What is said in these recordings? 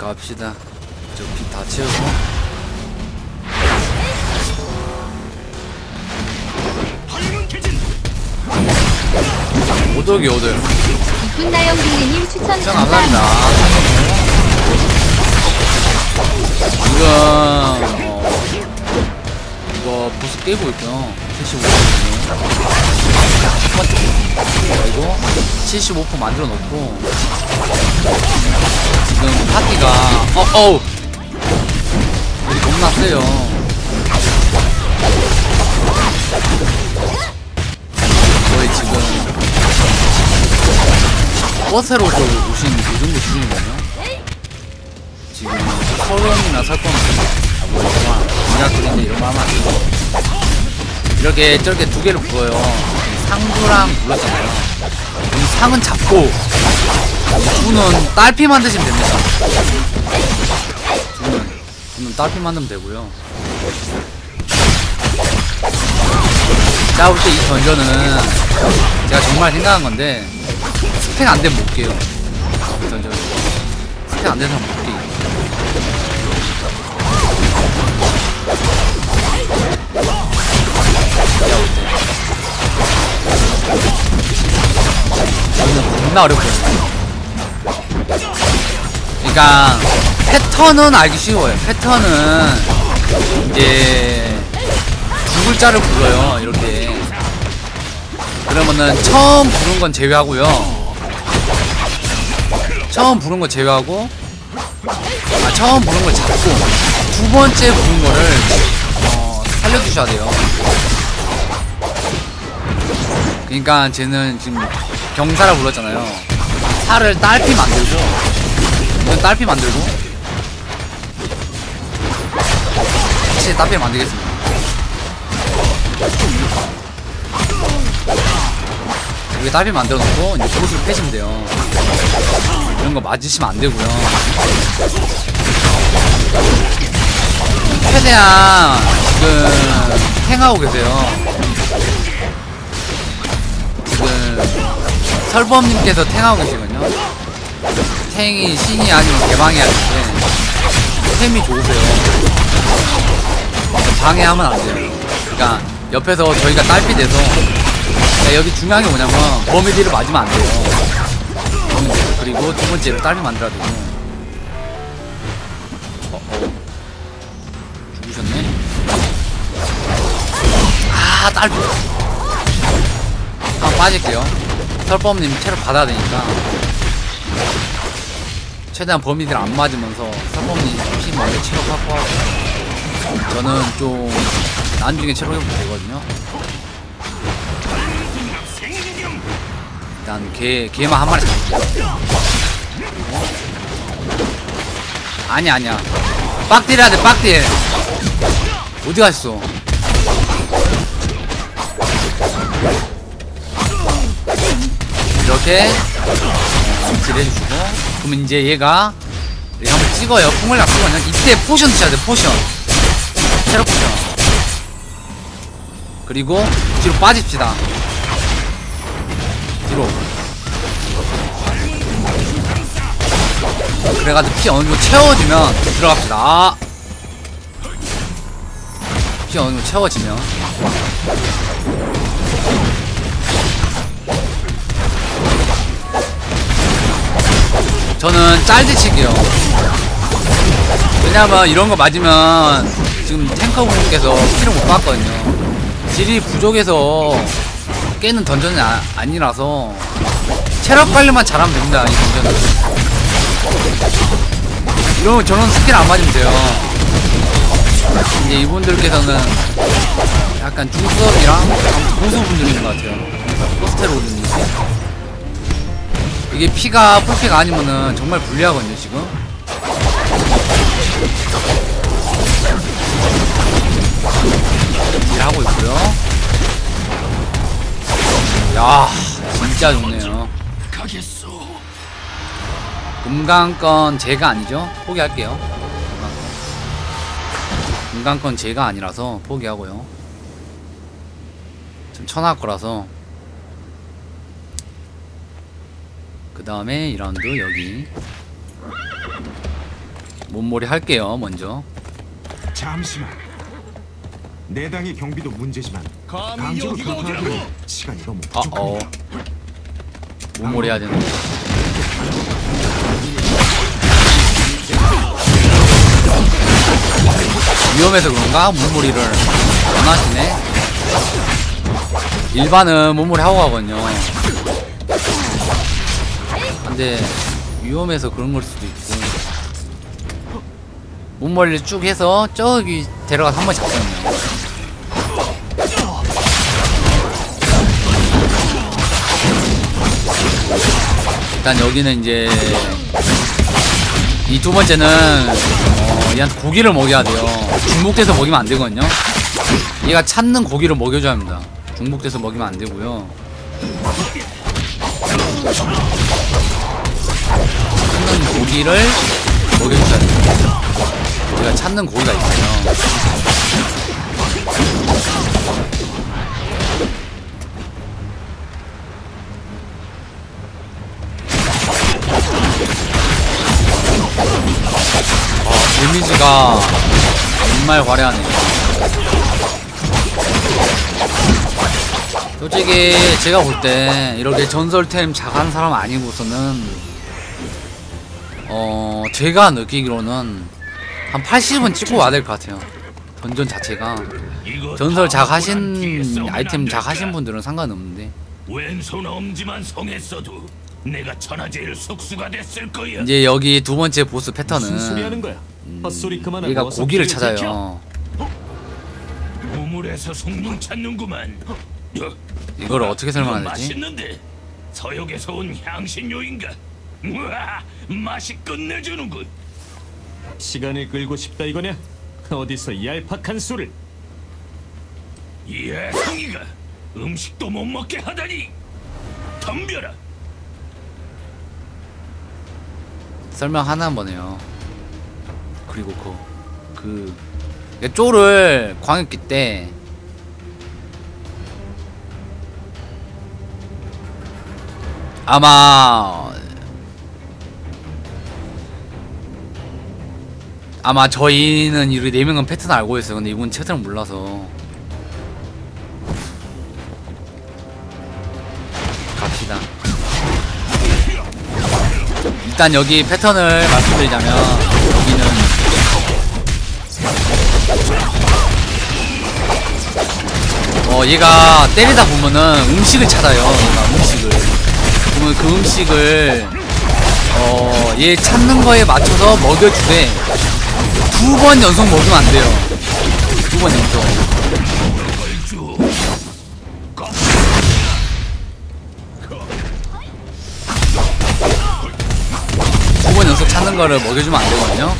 갑시다. 저 피 다 채우고. 오덕이 오덕. 이쁜 나영 빌리님 추천 감사합니다. 감사합니다. 지금 어, 이거 보스 깨고 있고요. 75%. 그리고 75% 만들어 놓고 지금 파티가 어 어우 우리 겁나 세요. 거의 지금 버스로 저 오신 이 정도 수준이거든요. 지금 서른이나 설 거면 아 뭐였구나 공략들인데 이런 거 하면 안 되고 이렇게 저렇게 두 개를 불어요. 상주랑 불렀잖아요. 이 상은 잡고 주는 딸피 만드시면 됩니다. 주는 주는 딸피 만들면 되고요. 제가 볼 때 이 던전은 제가 정말 생각한 건데 스펙 안 되면 못 깨요. 이 던전 스펙 안 사람 못 깨요. 제가 저는 겁나 어렵거든요. 그러니까 패턴은 알기 쉬워요. 패턴은 이제 두 글자를 불러요. 이렇게. 그러면은 처음 부른 건 제외하고요. 처음 부른 거 제외하고 아 처음 부른 걸 잡고 두 번째 부른 거를 어, 살려주셔야 돼요. 그러니까 쟤는 지금 경사라 불렀잖아요. 살을 딸피 만들고 이건 딸피 만들고 다시 딸피 만들겠습니다. 여기 딸피 만들어 놓고 이제 보스를 패시면 돼요. 이런 거 맞으시면 안 되고요. 최대한 지금 탱하고 계세요. 지금 설범님께서 탱하고 계시거든요. 탱이 신이 아니면 개방해야 되는데 템이 좋으세요. 방해하면 안 돼요. 그러니까 옆에서 저희가 딸피 돼서 자, 여기 중요한 게 뭐냐면 범위디를 맞으면 안 돼요. 범위디. 그리고 두 번째로 딸피 만들어야 되고. 어, 어. 죽으셨네. 아, 딸피. 한번 빠질게요. 설범님 체력 받아야 되니까. 최대한 범위들 안 맞으면서 설범님 피 먼저 체력 확보하고. 저는 좀 나중에 체력 회복 되거든요. 일단 개 개만 한 마리 잡을게요. 아니 아니야. 빡딜 해야 돼 빡딜. 어디 갔어? 이렇게 딜 해주시고 그러면 이제 얘가 이렇게 한번 찍어요. 풍을 납찍거든요 이때 potion 드셔야 돼 potion. 체력 potion. 그리고 뒤로 빠집시다. 뒤로. 그래가지고 피 어느 정도 채워지면 들어갑시다. 아. 피 어느 정도 채워지면. 저는 짤지치기요. 왜냐면 이런 거 맞으면 지금 탱커분께서 피를 못 받거든요. 질이 부족해서 깨는 던전이 아, 아니라서 체력 관리만 잘하면 됩니다. 이 던전은. 이러면 저런 스킬 안 맞으면 돼요. 이제 이분들께서는 약간 중수업이랑 고수분들인 것 같아요. 포스테로든지. 이게 피가 풀피가 아니면은 정말 불리하거든요, 지금. 일하고 있고요. 야, 진짜 좋네요. 금강건 제가 아니죠? 포기할게요. 금강건 제가 아니라서 포기하고요. 좀 천하 거라서. 다음에 이 라운드 여기. 몸몰이 할게요 먼저 잠시만. 내 당의 경비도 문제지만 강제로 돌파하기는? 시간이 너무 어, 어. 부족합니다. 몸몰이 해야 되는 위험해서 그런가? 몸몰이를 안 하시네 일반은 몸몰이 하고 가거든요 근데 위험해서 그런 걸 수도 있고 몸몰이를 쭉 해서 저기 데려가서 한 번 잡거든요 일단 여기는 이제 이 두 번째는 어, 얘한테 고기를 먹여야 돼요. 중복돼서 먹이면 안 되거든요. 얘가 찾는 고기를 먹여줘야 합니다. 중복돼서 먹이면 안 되고요. 찾는 고기를 먹여줘야 돼요. 얘가 찾는 고기가 있어요. 데미지가 정말 화려하네요. 솔직히 제가 볼 때 이렇게 전설템 작은 사람 아니고서는 어 제가 느끼기로는 한 80은 찍고 와야 될 것 같아요. 던전 자체가 전설 작 하신 뒤에서 오면 아이템 안 작하신 될까? 분들은 상관없는데 왼손 엄지만 성했어도 내가 천하제일 속수가 됐을 거야. 이제 여기 두 번째 보스 패턴은 무슨 소리 하는 거야? 헛소리 그만하고 얘가 고기를 찾아요. 우물에서 송문 찾는구만. 어, 이걸 어떻게 되지? 맛있는데 서역에서 온 향신료인가? 우와, 맛이 끝내주는군. 시간을 끌고 싶다 이거냐? 어디서 얄팍한 수를 이 애송이가 음식도 못 먹게 하다니. 덤벼라. 설명 하나 한 번 해요. 그리고 그, 그, 쪼를 광역기 때, 아마, 아마 저희는 이렇게 네 명은 패턴 알고 있어요. 근데 이분 패턴을 몰라서. 갑시다. 일단 여기 패턴을 말씀드리자면 여기는 어 얘가 때리다 보면은 음식을 찾아요 얘가 음식을 그러면 그 음식을 어 얘 찾는 거에 맞춰서 먹여주되 두 번 연속 먹으면 안 돼요 두 번 연속. 두 번 연속 찾는 거를 먹여주면 안 되거든요.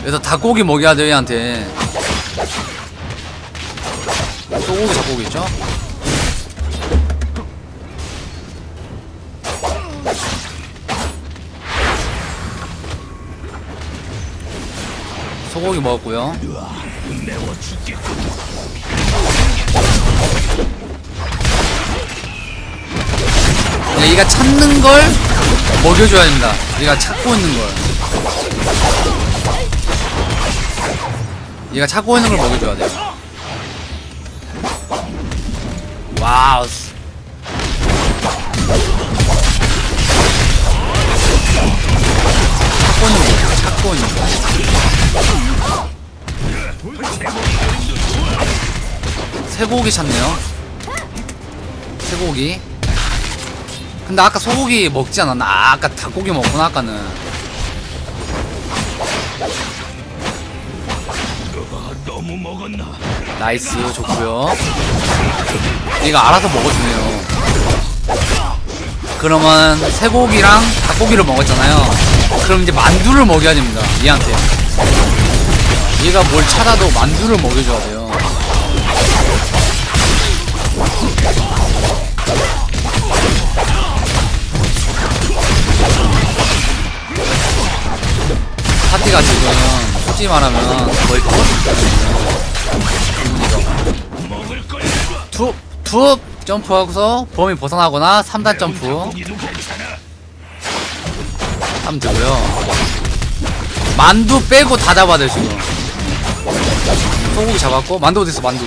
그래서 닭고기 먹여야 돼요 얘한테 소고기 닭고기죠? 소고기 먹었고요. 얘가 찾는 걸 먹여줘야 됩니다. 얘가 찾고 있는 걸. 얘가 찾고 있는 걸 먹여줘야 돼요. 와우 거 쇠고기 찾네요. 쇠고기. 근데 아까 소고기 먹지 않았나? 아, 아까 닭고기 먹구나 아까는? nice 좋고요. 얘가 알아서 먹어주네요. 그러면 쇠고기랑 닭고기를 먹었잖아요 그럼 이제 만두를 먹여야 됩니다 얘한테. 얘가 뭘 찾아도 만두를 먹여줘야 돼요. 파티가 지금 솔직히 말하면 거의. 툭, 툭 점프하고서 범위 벗어나거나 3단 점프 고기도 괜찮아. 하면 되고요. 만두 빼고 다 잡아야 돼 지금. 소고기 잡았고 만두 어디 있어 만두?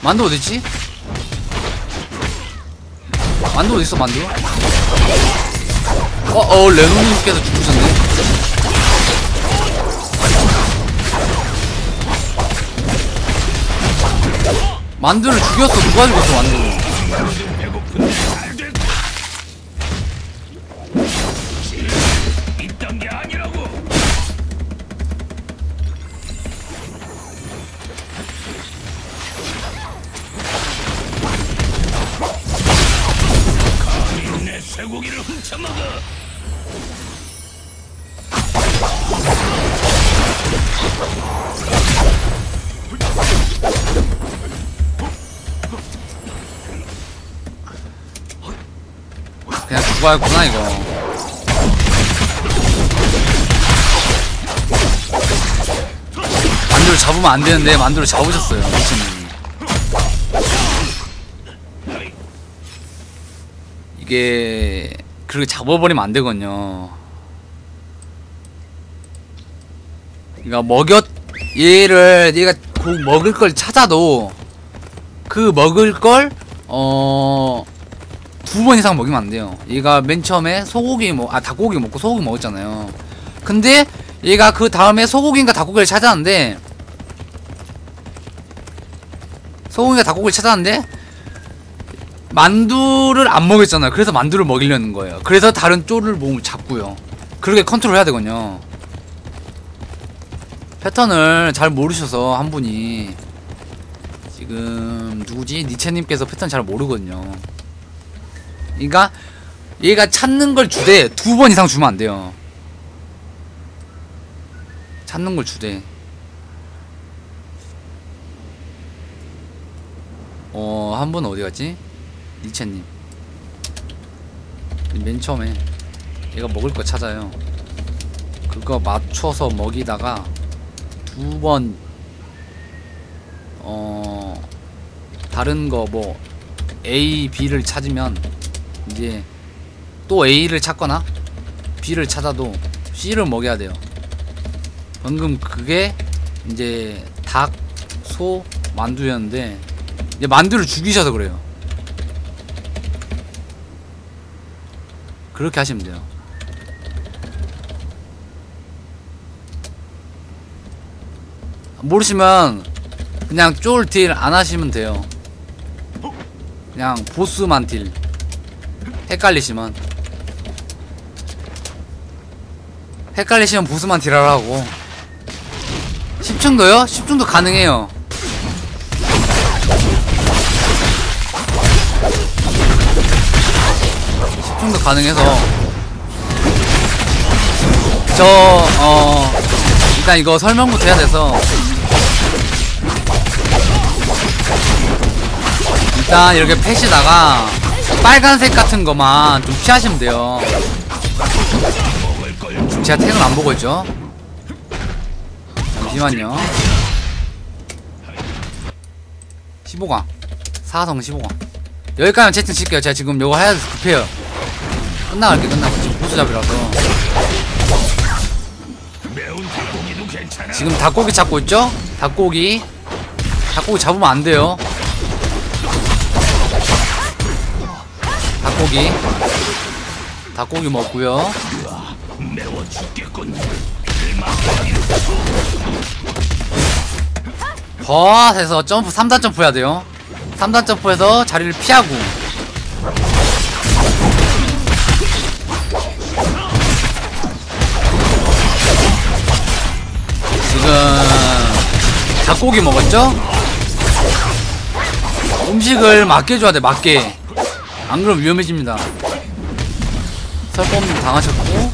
만두 어디 있지? 만두 어디 있어 만두? 어, 어 레노님께서 죽으셨네. 만두를 죽였어 누가 죽였어 만두? 배 죽어야겠구나 이거. 만두를 잡으면 안 되는데 만두를 잡으셨어요 미친님이. 이게 그렇게 잡아버리면 안 되거든요. 그러니까 먹였 얘를 얘가 곧 먹을 걸 찾아도 그 먹을 걸어 두 번 이상 먹이면 안 돼요. 얘가 맨 처음에 소고기 먹, 아 닭고기 먹고 소고기 먹었잖아요. 근데 얘가 그 다음에 소고기인가 닭고기를 찾았는데 소고기가 닭고기를 찾았는데 만두를 안 먹였잖아요. 그래서 만두를 먹이려는 거예요. 그래서 다른 쪼를 몸을 잡고요. 그렇게 컨트롤 해야 되거든요. 패턴을 잘 모르셔서 한 분이 지금 누구지 니체님께서 패턴 잘 모르거든요. 그러니까 얘가 찾는 걸 주되 두 번 이상 주면 안 돼요. 찾는 걸 주되. 어, 한 분 어디 갔지? 니체님. 맨 처음에 얘가 먹을 거 찾아요. 그거 맞춰서 먹이다가 두 번, 어, 다른 거 뭐, A, B를 찾으면 이제 또 A를 찾거나 B를 찾아도 C를 먹여야 돼요. 방금 그게 이제 닭, 소, 만두였는데 이제 만두를 죽이셔서 그래요. 그렇게 하시면 돼요. 모르시면 그냥 쫄 딜 안 하시면 돼요. 그냥 보스만 딜. 헷갈리시면 헷갈리시면 보스만 딜하라고. 10중도요? 10중도 가능해요. 중도 가능해서. 저 어 일단 이거 설명부터 해야 돼서. 일단 이렇게 패시다가 빨간색 같은 거만 좀 피하시면 돼요. 제가 탱을 안 보고 있죠. 잠시만요. 15강. 사성 15강. 여기까지만 채팅 칠게요. 제가 지금 요거 해야 돼서 급해요. 끝나갈게, 끝나고. 지금 닭고기도 괜찮아. 지금 닭고기 잡고 있죠? 닭고기. 닭고기 잡으면 안 돼요. 닭고기. 닭고기 먹고요. 버스에서 점프 3단 점프 해야 돼요. 3단 점프해서 자리를 피하고. 지금 닭고기 먹었죠? 음식을 맞게 줘야 돼, 맞게. 안 그러면 위험해집니다. 설범 당하셨고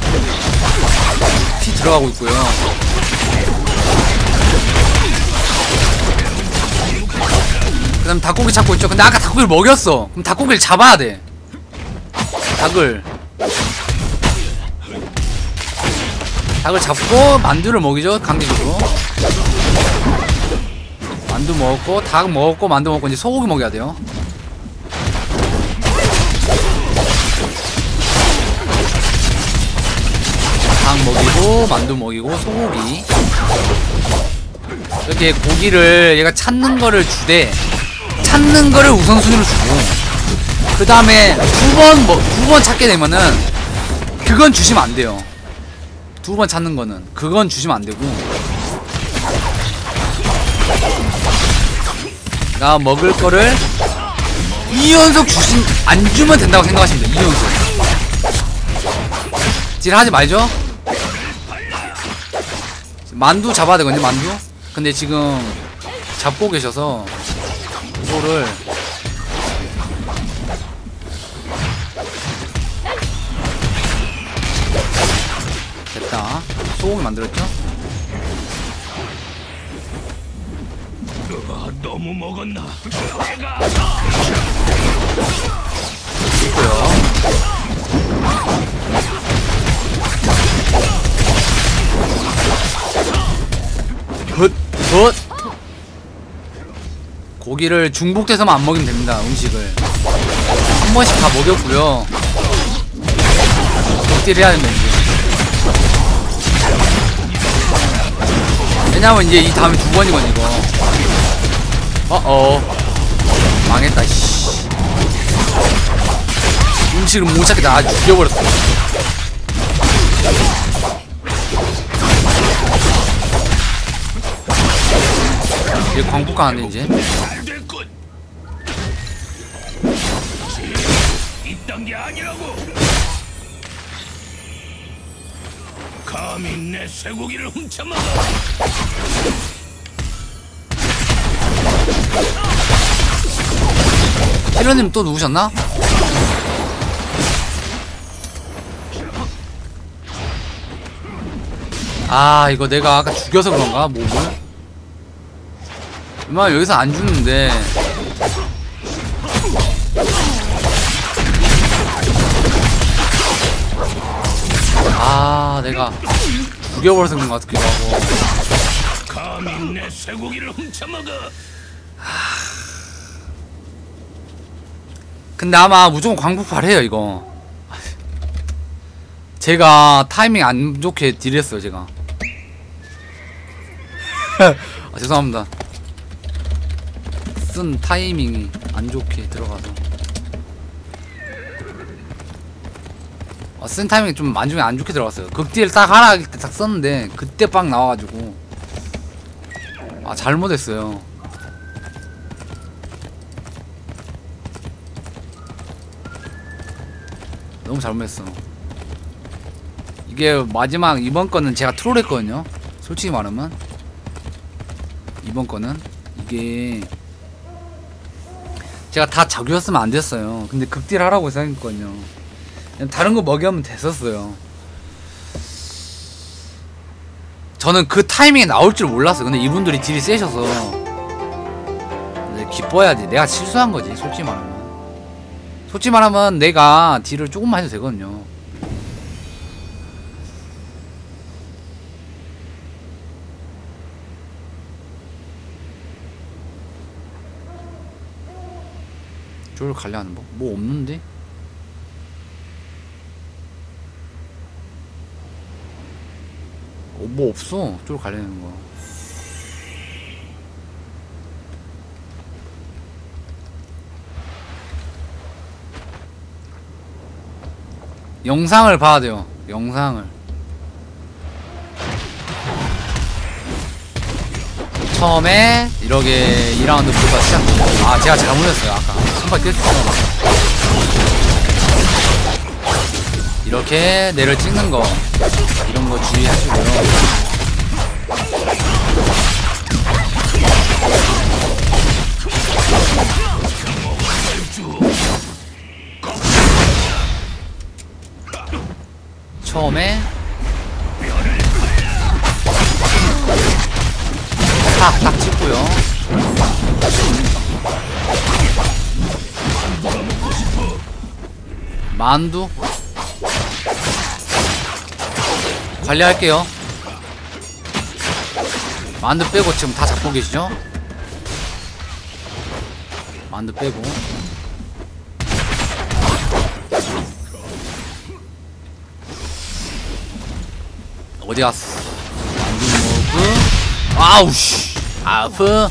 피 들어가고 있고요. 그 다음 닭고기 찾고 있죠. 근데 아까 닭고기를 먹였어. 그럼 닭고기를 잡아야 돼. 닭을 닭을 잡고 만두를 먹이죠. 강제적으로. 만두 먹었고 닭 먹었고 만두 먹고 이제 소고기 먹여야 돼요 먹이고 만두 먹이고 소고기. 이렇게 고기를 얘가 찾는 거를 주되 찾는 거를 우선순위로 주고 그 다음에 두 번 뭐 두 번 찾게 되면은 그건 주시면 안 돼요. 두 번 찾는 거는 그건 주시면 안 되고. 나 먹을 거를 2연속 주신 안 주면 된다고 생각하시면 돼요 2연속. 딜하지 말죠 만두 잡아야 되거든요 만두? 근데 지금 잡고 계셔서 이거를 됐다. 소고기 만들었죠? 아, 너무 먹었나? 있고요 good! good! 고기를 중복돼서만 안 먹이면 됩니다 음식을. 한 번씩 다 먹였고요. 덕질 해야 됩니다 이제. 왜냐면 이제 이 다음에 두 번이건 이거. 어어. 망했다 씨. 음식을 못 찾게 다. 죽여버렸어 이제 광폭 가는데 이제 잘 됐군. 이딴 게 아니라고. 감히 내 쇠고기를 훔쳐먹어. 히로님 또 누우셨나? 아 이거 내가 아까 죽여서 그런가 몸을? 얼마 여기서 안 죽는데. 아 내가 죽여버려서 그런 것 같기도 하고. 감히 내 쇠고기를 훔쳐먹어. 근데 아마 무조건 광폭발해요 이거. 제가 타이밍 안 좋게 딜했어요 제가. 아, 죄송합니다 쓴 타이밍이 안 좋게 들어가서. 아, 쓴 타이밍이 좀 만중에 안 좋게 들어갔어요. 극딜 딱 하나 할 때 딱 썼는데 그때 빵 나와가지고. 아 잘못했어요. 너무 잘못했어. 이게 마지막 이번 거는 제가 트롤했거든요. 솔직히 말하면. 이번 거는 이게 제가 다 적였으면 안 됐어요. 근데 극딜 하라고 생각했거든요. 다른 거 먹이면 됐었어요. 저는 그 타이밍에 나올 줄 몰랐어요. 근데 이분들이 딜이 세셔서 기뻐야지. 내가 실수한 거지. 솔직히 말하면. 솔직히 말하면 내가 딜을 조금만 해도 되거든요. 저를 관리하는 뭐? 뭐 없는데? 어, 뭐 없어. 저를 관리하는 거. 영상을 봐야 돼요. 영상을. 처음에 이렇게 2라운드부터 시작. 아, 제가 잘못했어요. 아까 한발 뛸 이렇게 내를 찍는 거 이런 거 주의하시고요. 처음에 탁딱 찍고요. 만두 관리할게요. 만두 빼고 지금 다 잡고 계시죠? 만두 빼고 어디 갔어 만두 먹고 아우씨 아프.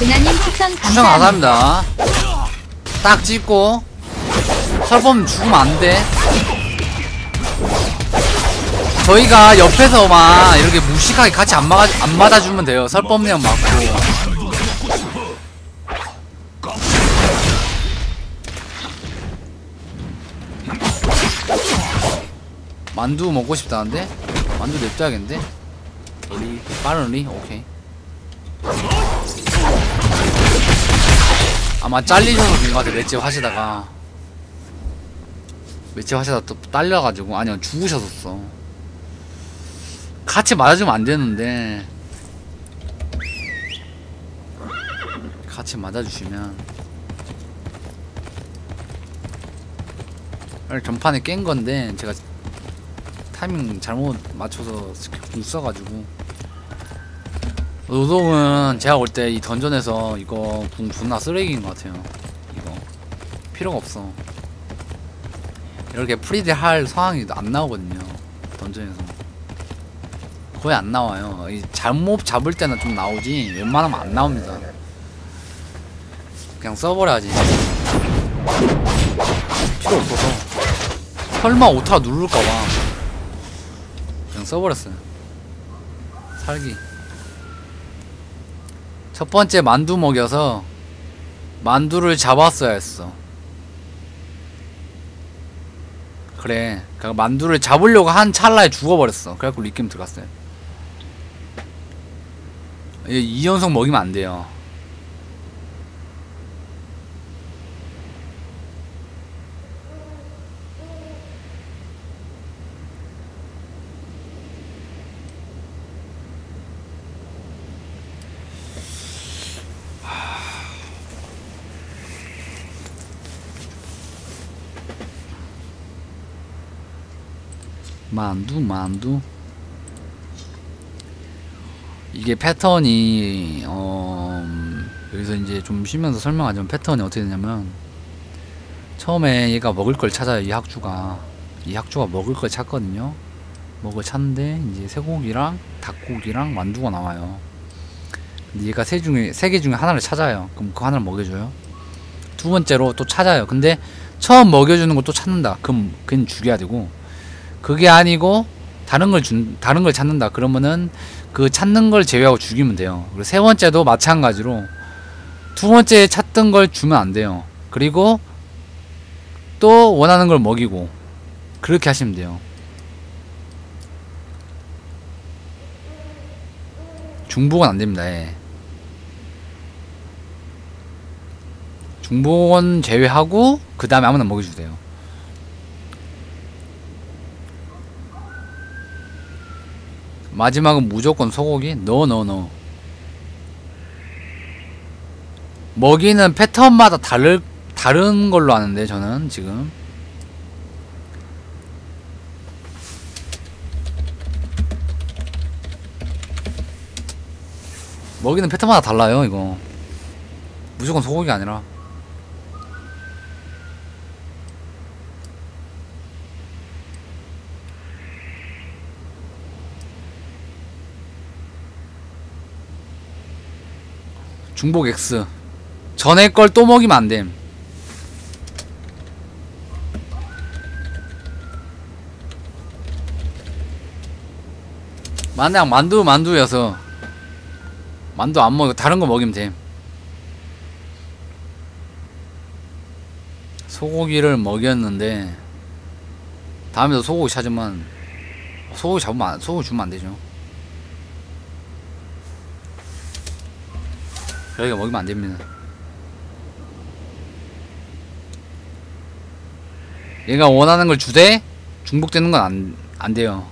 은하님 추천 추천 감사합니다. 감사합니다. 딱 찍고 설범 죽으면 안돼. 저희가 옆에서만 이렇게 무식하게 같이 안, 막아, 안 맞아주면 돼요. 설범이랑 맞고 만두 먹고 싶다는데? 만두 냅둬야겠는데? 리. 빠른 리? 오케이. 아마 잘리셔서 그런 것 같아 맷집 하시다가. 맷집 하시다가 또 딸려가지고. 아니요 죽으셨었어. 같이 맞아주면 안 되는데. 같이 맞아주시면. 전판에 깬 건데 제가 타이밍 잘못 맞춰서 스킬 궁 써가지고. 노동은 제가 볼 때 이 dungeon에서 이거 궁 존나 쓰레기인 것 같아요. 이거. 필요가 없어. 이렇게 free deal 할 상황이 안 나오거든요 dungeon에서. 거의 안 나와요. 이 잘못 잡을 때는 좀 나오지 웬만하면 안 나옵니다. 그냥 써버려야지. 필요 없어서. 설마 오타 누를까봐 써버렸어요 살기 첫 번째 만두 먹여서 만두를 잡았어야 했어. 그래. 그니까 만두를 잡으려고 한 찰나에 죽어버렸어. 그래갖고 리겜 들어갔어요. 이 2연속 먹이면 안 돼요. 만두 만두. 이게 패턴이 어 음, 여기서 이제 좀 쉬면서 설명하자면 패턴이 어떻게 되냐면 처음에 얘가 먹을 걸 찾아요 이 학주가. 이 학주가 먹을 걸 찾거든요. 먹을 걸 찾는데 이제 쇠고기랑 닭고기랑 만두가 나와요. 근데 얘가 세 중에 세 개 중에 하나를 찾아요. 그럼 그 하나를 먹여줘요. 두 번째로 또 찾아요. 근데 처음 먹여주는 거또 찾는다. 그럼 그냥 죽여야 되고 그게 아니고 다른 걸 준, 다른 걸 찾는다. 그러면은 그 찾는 걸 제외하고 죽이면 돼요. 그리고 세 번째도 마찬가지로 두 번째 찾던 걸 주면 안 돼요. 그리고 또 원하는 걸 먹이고 그렇게 하시면 돼요. 중복은 안 됩니다. 예. 중복은 제외하고 그 다음에 아무나 먹여주세요. 마지막은 무조건 소고기? 넣어 먹이는 패턴마다 다를 다른 걸로 아는데 저는 지금. 먹이는 패턴마다 달라요 이거. 무조건 소고기가 아니라 중복 X. 전에 걸 또 먹이면 안됨. 만약 만두 만두여서. 만두 안 먹이고 다른 거 먹이면 됨. 소고기를 먹였는데 다음에도 소고기 찾으면 소고기 잡으면 안, 소고기 주면 안 되죠 여기가 먹이면 안 됩니다. 얘가 원하는 걸 주되 중복되는 건 안 안 돼요.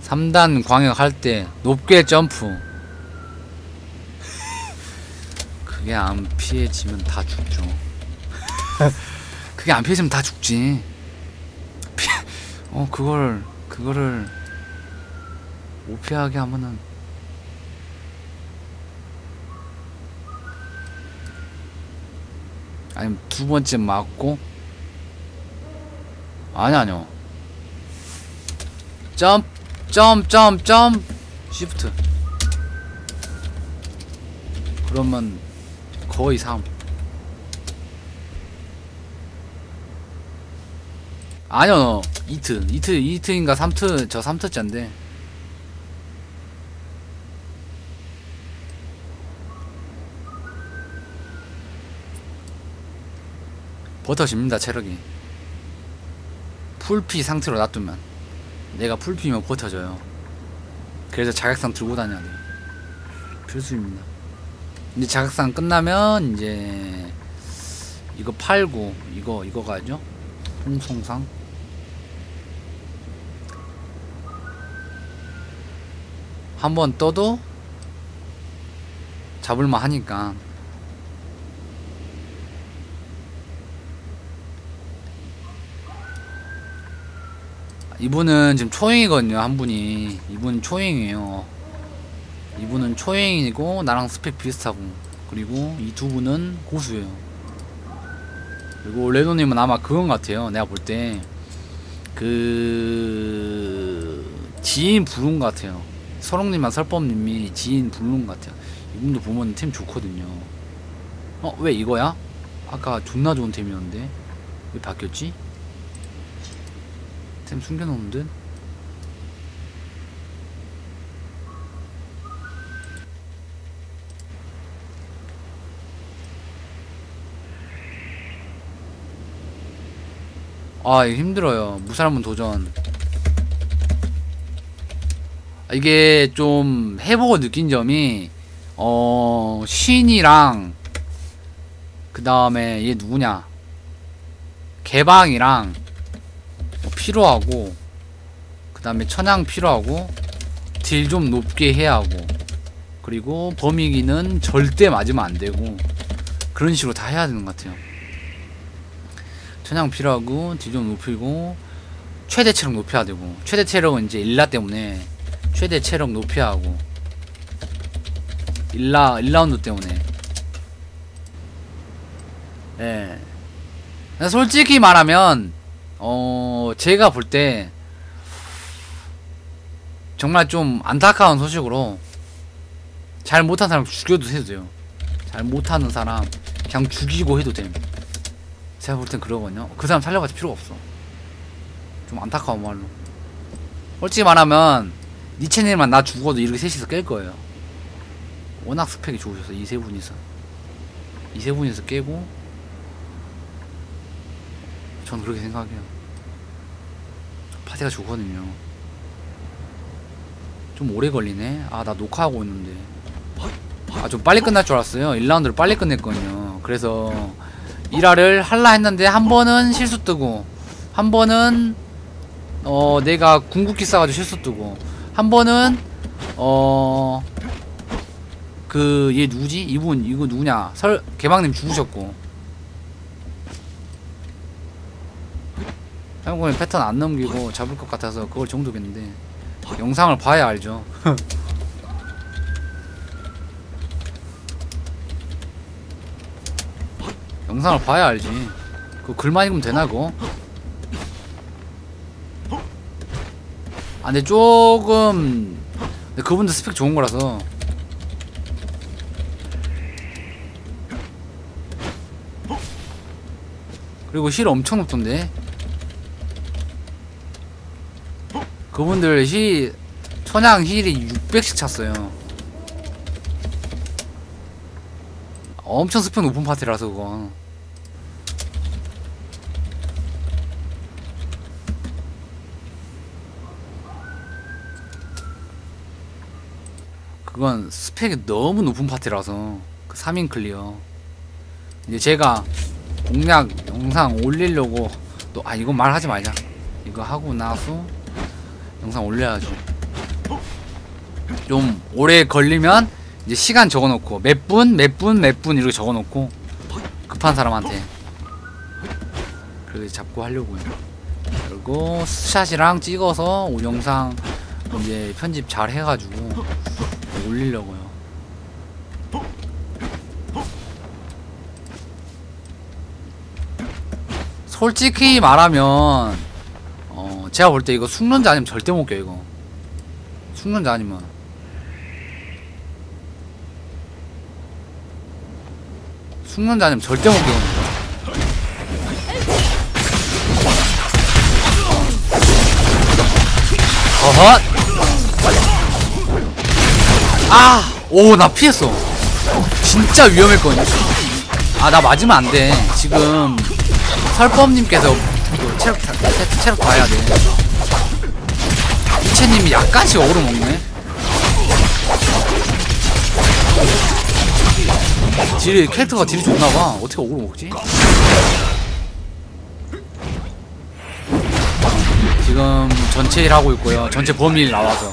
삼단 광역 할 때 높게 점프. 그게 안 피해지면 다 죽죠. 그게 안 피해지면 다 죽지 피... 어 그걸 그거를 못 피하게 하면은 아니면 두 번째 맞고? 아니 아니요. 점프 시프트. 그러면 거의 3 아니요 이트 이트 이트인가 3트 저 3트짜인데. 버텨집니다 체력이. 풀피 상태로 놔두면. 내가 풀피면 버텨져요. 그래서 자각상 들고 다녀야 돼요. 필수입니다. 이제 자각상 끝나면 이제 이거 팔고 이거 이거 가죠? 홍송상 한 번 떠도 잡을만 하니까. 이분은 지금 초행이거든요 한 분이. 이분 초행이에요. 이분은 초행이고 나랑 스펙 비슷하고. 그리고 이 두 분은 고수예요. 그리고 레노님은 아마 그건 같아요 내가 볼 때. 그 지인 부른 것 같아요 서롱님과 설법님이 지인 부른 것 같아요 이분도 보면 템 좋거든요 어 왜 이거야? 아까 존나 좋은 템이었는데 왜 바뀌었지? 템 숨겨놓은 듯? 아 이거 힘들어요 무사람은 도전 아, 이게 좀 해보고 느낀 점이 어 신이랑 그 다음에 얘 누구냐? 개방이랑 뭐 필요하고 그 다음에 천양 필요하고 딜 좀 높게 해야 하고 그리고 범위기는 절대 맞으면 안 되고 그런 식으로 다 해야 되는 것 같아요. 천양 필요하고 딜 좀 높이고 최대 체력 높여야 되고 최대 체력은 이제 일라 때문에 최대 체력 높여야 하고 일라 1라운드 때문에. 예. 솔직히 말하면 어 제가 볼 때 정말 좀 안타까운 소식으로 잘 못하는 사람 죽여도 해도 돼요. 잘 못하는 사람 그냥 죽이고 해도 됨. 제가 볼 땐 그러거든요. 그 사람 살려봤자 필요가 없어. 좀 안타까운 말로. 솔직히 말하면 니체님만 나 죽어도 이렇게 셋이서 깰 거예요. 워낙 스펙이 좋으셔서 이 세 분이서. 이 세 분이서 깨고 전 그렇게 생각해요. 파티가 좋거든요. 좀 오래 걸리네. 아 나 녹화하고 있는데. 아 좀 빨리 끝날 줄 알았어요. 1라운드를 빨리 끝냈거든요. 그래서 1화를 할라 했는데 한 번은 실수 뜨고 한 번은 어 내가 궁극기 싸가지고 실수 뜨고 한 번은 어 그 얘 누구지? 이분 이거 누구냐? 설 개방님 죽으셨고. 한국에 패턴 안 넘기고 잡을 것 같아서 그걸 정도겠는데. 영상을 봐야 알죠. 영상을 봐야 알지. 그 글만 읽으면 되나 그 아 근데 조금 근데 그분도 스펙 좋은 거라서. 그리고 heal 엄청 높던데? 그분들 heal 천양 heal이 600씩 찼어요. 엄청 스펙 높은 파티라서 그건 그건 스펙이 너무 높은 파티라서 그 3인 클리어. 이제 제가 공략 영상 올리려고 또 아 이거 말하지 말자. 이거 하고 나서 영상 올려야죠. 좀 오래 걸리면 이제 시간 적어놓고 몇 분 몇 분 몇 분 이렇게 적어놓고 급한 사람한테 그렇게 잡고 하려고요. 그리고 스샷이랑 찍어서 영상 이제 편집 잘 해가지고 올리려고요. 솔직히 말하면 어 제가 볼 때 이거 숙련자 아니면 절대 못 껴 이거 숙련자 아니면 숙련자 아니면 절대 못 껴. 어헛 아! 오 나 피했어. 진짜 위험했거든요. 아 나 맞으면 안 돼. 지금 설법님께서 그 체력 다- 체- 체력 봐야 돼. 이채님이 약간씩 어그로 먹네. deal이 캐릭터가 deal이 좋나봐. 어떻게 어그로 먹지? 지금 전체 일 하고 있고요. 전체 범일 나와서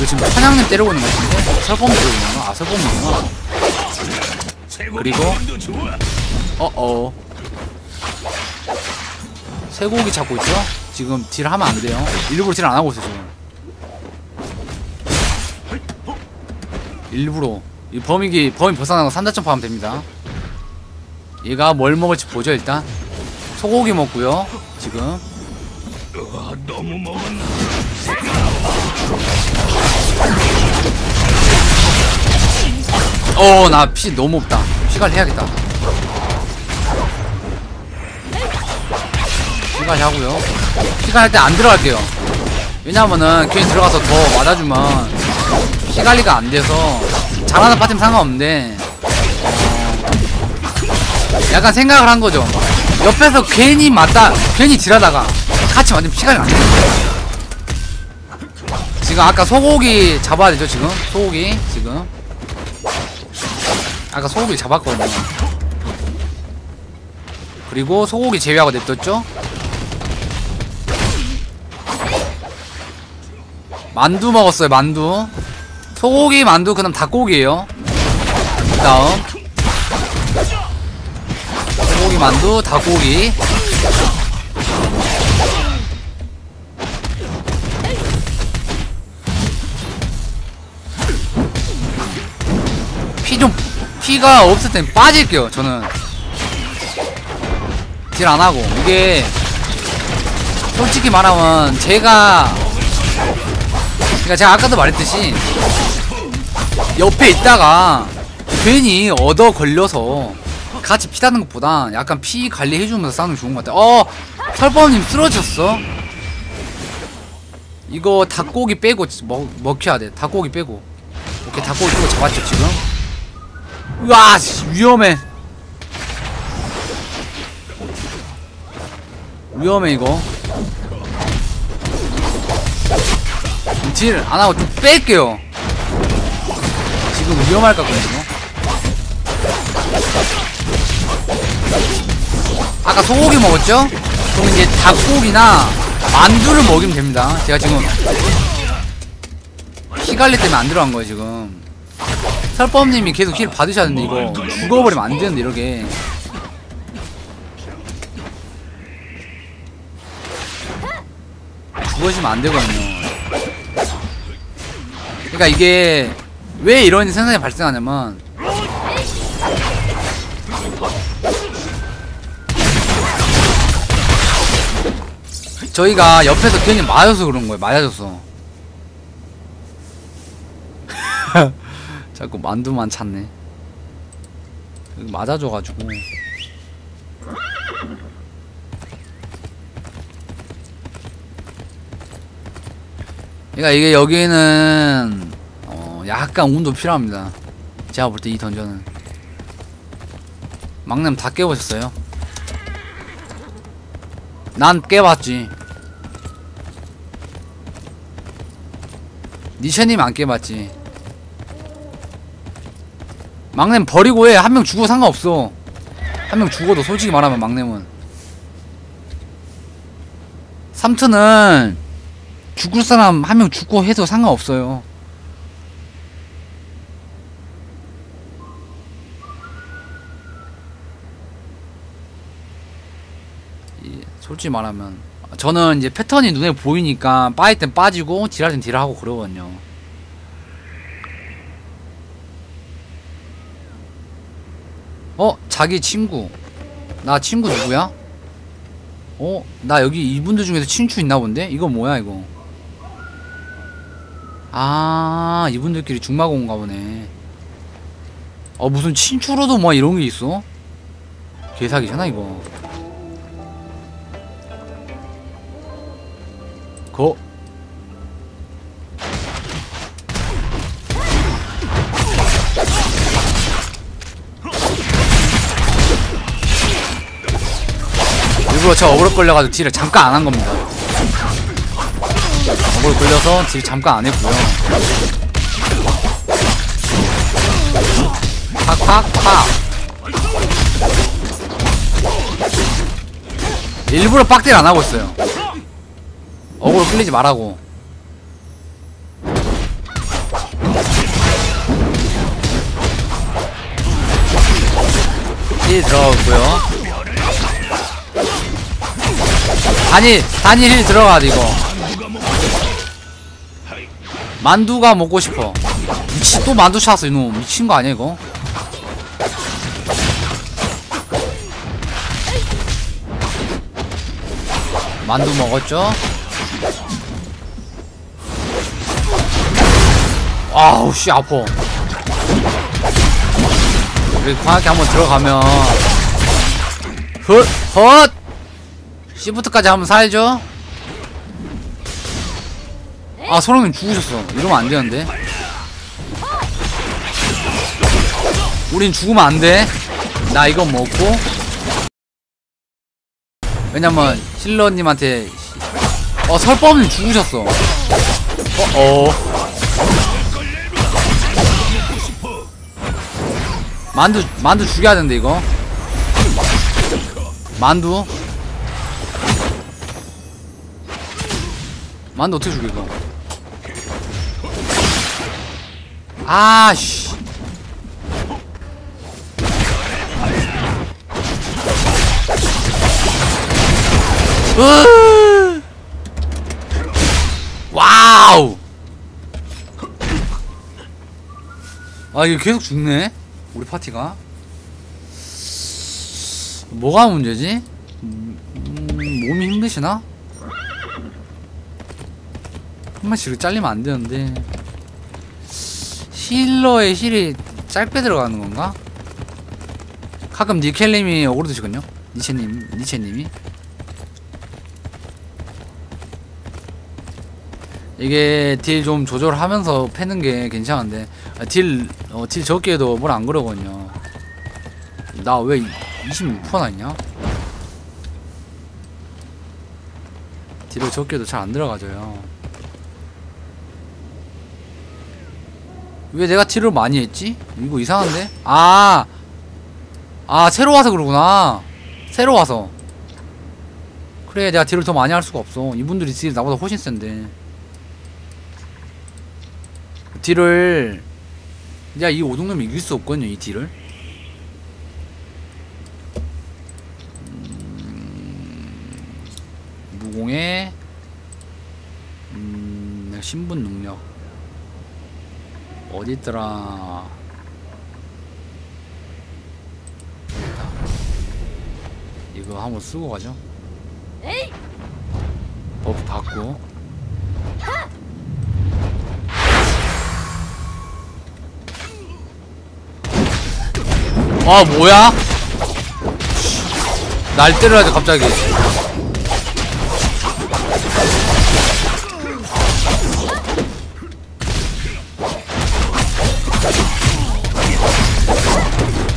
이거 지금 때리고 있는 것 같은데? 설범 때리고 있는 거? 아 설범이구나 그리고? 어어 쇠고기 잡고 있죠? 지금 딜 하면 안 돼요 일부러 딜 안 하고 있어 지금 일부러 이 범인기 범인 벗어나는 거 3자점 하면 됩니다 얘가 뭘 먹을지 보죠 일단 소고기 먹고요 지금 아, 너무 먹었나? 어 나 피 너무 없다. 피관리 해야겠다. 피관리 하고요. 피관리 할때 안 들어갈게요. 왜냐면은 괜히 들어가서 더 맞아주면 피 관리가 안 돼서 잘하는 파티면 상관없는데 어, 약간 생각을 한 거죠. 옆에서 괜히 맞다 괜히 딜하다가 같이 맞으면 피 관리가 안 돼요. 지금 아까 소고기 잡아야 되죠 지금? 소고기 지금 아까 소고기 잡았거든요. 그리고 소고기 제외하고 냅뒀죠? 만두 먹었어요, 만두. 소고기, 만두, 그다음 닭고기예요. 그 다음 소고기, 만두, 닭고기. 피 좀 피가 없을 땐 빠질게요 저는. 딜 안하고. 이게 솔직히 말하면 제가 그러니까 제가 아까도 말했듯이 옆에 있다가 괜히 얻어 걸려서 같이 피다는 것보다 약간 피 관리해주면서 싸우는 게 좋은 것 같아요. 어 설범님 쓰러졌어? 이거 닭고기 빼고 먹, 먹혀야 돼. 닭고기 빼고. 오케이 닭고기 빼고 잡았죠 지금 우와 씨, 위험해. 위험해 이거. 딜 안하고 좀 뺄게요. 지금 위험할 것 같거든요 아까 소고기 먹었죠? 그럼 이제 닭고기나 만두를 먹이면 됩니다. 제가 지금 피관리 때문에 안 들어간 거예요 지금 설법님이 계속 힐 받으셔야 되는데 이거 죽어버리면 안 되는데 이렇게. 죽어지면 안 되거든요. 그러니까 이게 왜 이런 생각이 발생하냐면 저희가 옆에서 괜히 맞아서 그런 거예요 맞아줘서 자꾸 만두만 찾네. 맞아줘가지고. 그러니까 이게 여기는 어 약간 운도 필요합니다. 제가 볼 때 이 던전은 막내는 다 깨보셨어요? 난 깨봤지. 니샤님 안 깨봤지. 막내는 버리고 해. 한 명 죽어도 상관없어. 한 명 죽어도 솔직히 말하면 막내는. 삼트는 죽을 사람 한 명 죽고 해도 상관없어요. 솔직히 말하면 저는 이제 패턴이 눈에 보이니까 빠질 땐 빠지고 딜할 땐 딜하고 그러거든요 어? 자기 친구 나 친구 누구야? 어? 나 여기 이분들 중에서 친추 있나 본데? 이거 뭐야 이거 아 이분들끼리 중마고인가 보네 어 무슨 친추로도 뭐 이런 게 있어? 개사기잖아 이거 거 일부러 저 어그로 끌려가지고 deal을 잠깐 안 한 겁니다. 어그로 끌려서 deal 잠깐 안 했고요. 팍팍팍. 일부러 빡deal 안 하고 있어요. 어그로 끌리지 말라고. heal 들어가고요 단일 단일 heal 들어가 이거. 만두가 먹고 싶어. 미친 또 만두 찾았어 이놈. 미친 거 아니야 이거? 만두 먹었죠? 아우 씨 아파. 우리 광학기 한번 들어가면. 헛헛 시프트까지 한번 살죠. 아 소령님 죽으셨어. 이러면 안 되는데. 우린 죽으면 안돼 나 이거 먹고. 왜냐면 힐러님한테 어 설법님 죽으셨어. 어어. 만두 만두 죽여야 되는데 이거. 만두 만두 어떻게 죽여 이거? 아씨. 으. 와우. 아 이거 계속 죽네? 우리 파티가? 뭐가 문제지? 음, 몸이 힘드시나? 한 번씩 이렇게 잘리면 안 되는데. healer의 heal이 짧게 들어가는 건가? 가끔 니켈님이 오그로 드시거든요. 니체님, 니체님이. 이게 deal 좀 조절하면서 패는 게 괜찮은데. 아, deal, 어, deal 적게 해도 뭘 안 그러거든요. 나 왜 26%나 있냐? deal을 적게 해도 잘 안 들어가져요 왜 내가 deal을 많이 했지? 이거 이상한데? 아! 아 새로 와서 그러구나 새로 와서 그래 내가 딜을 더 많이 할 수가 없어 이분들이 딜 나보다 훨씬 센데 딜을 야이 오동놈이 이길 수 없거든요 이 딜을 음, 무공의 음, 신분 능력 어딨더라? 여기다. 이거 한번 쓰고 가죠. 버프 받고. 아 뭐야? 날 때려야지 갑자기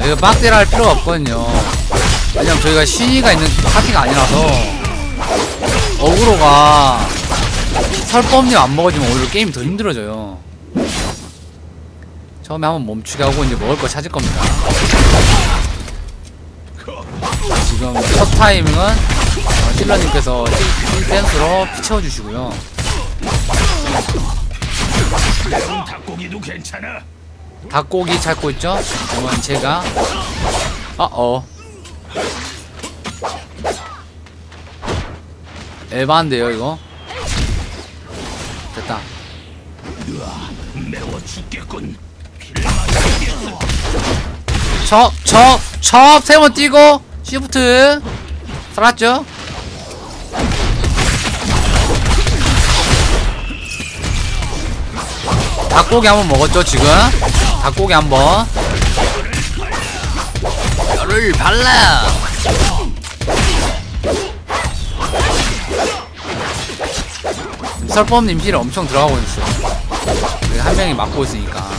이거 빡deal을 할 필요가 없거든요. 왜냐면 저희가 신의가 있는 파티가 아니라서 aggro가 설법님 안 먹어지면 오히려 게임이 더 힘들어져요. 처음에 한번 멈추게 하고 이제 먹을 거 찾을 겁니다. 지금 첫 타이밍은 어, healer님께서 heal- heal 댄스로 피 채워주시고요. 매운 닭고기도 괜찮아. 닭고기 찾고 있죠? 이건 제가. 어어. 에반데요 이거? 됐다. 매워 죽겠군. 첩첩첩 세번 뛰고 시프트 살았죠? 닭고기 한번 먹었죠 지금 닭고기 한번. 열을 발라. 설법 임실을 엄청 들어가고 여기 한 명이 막고 있으니까.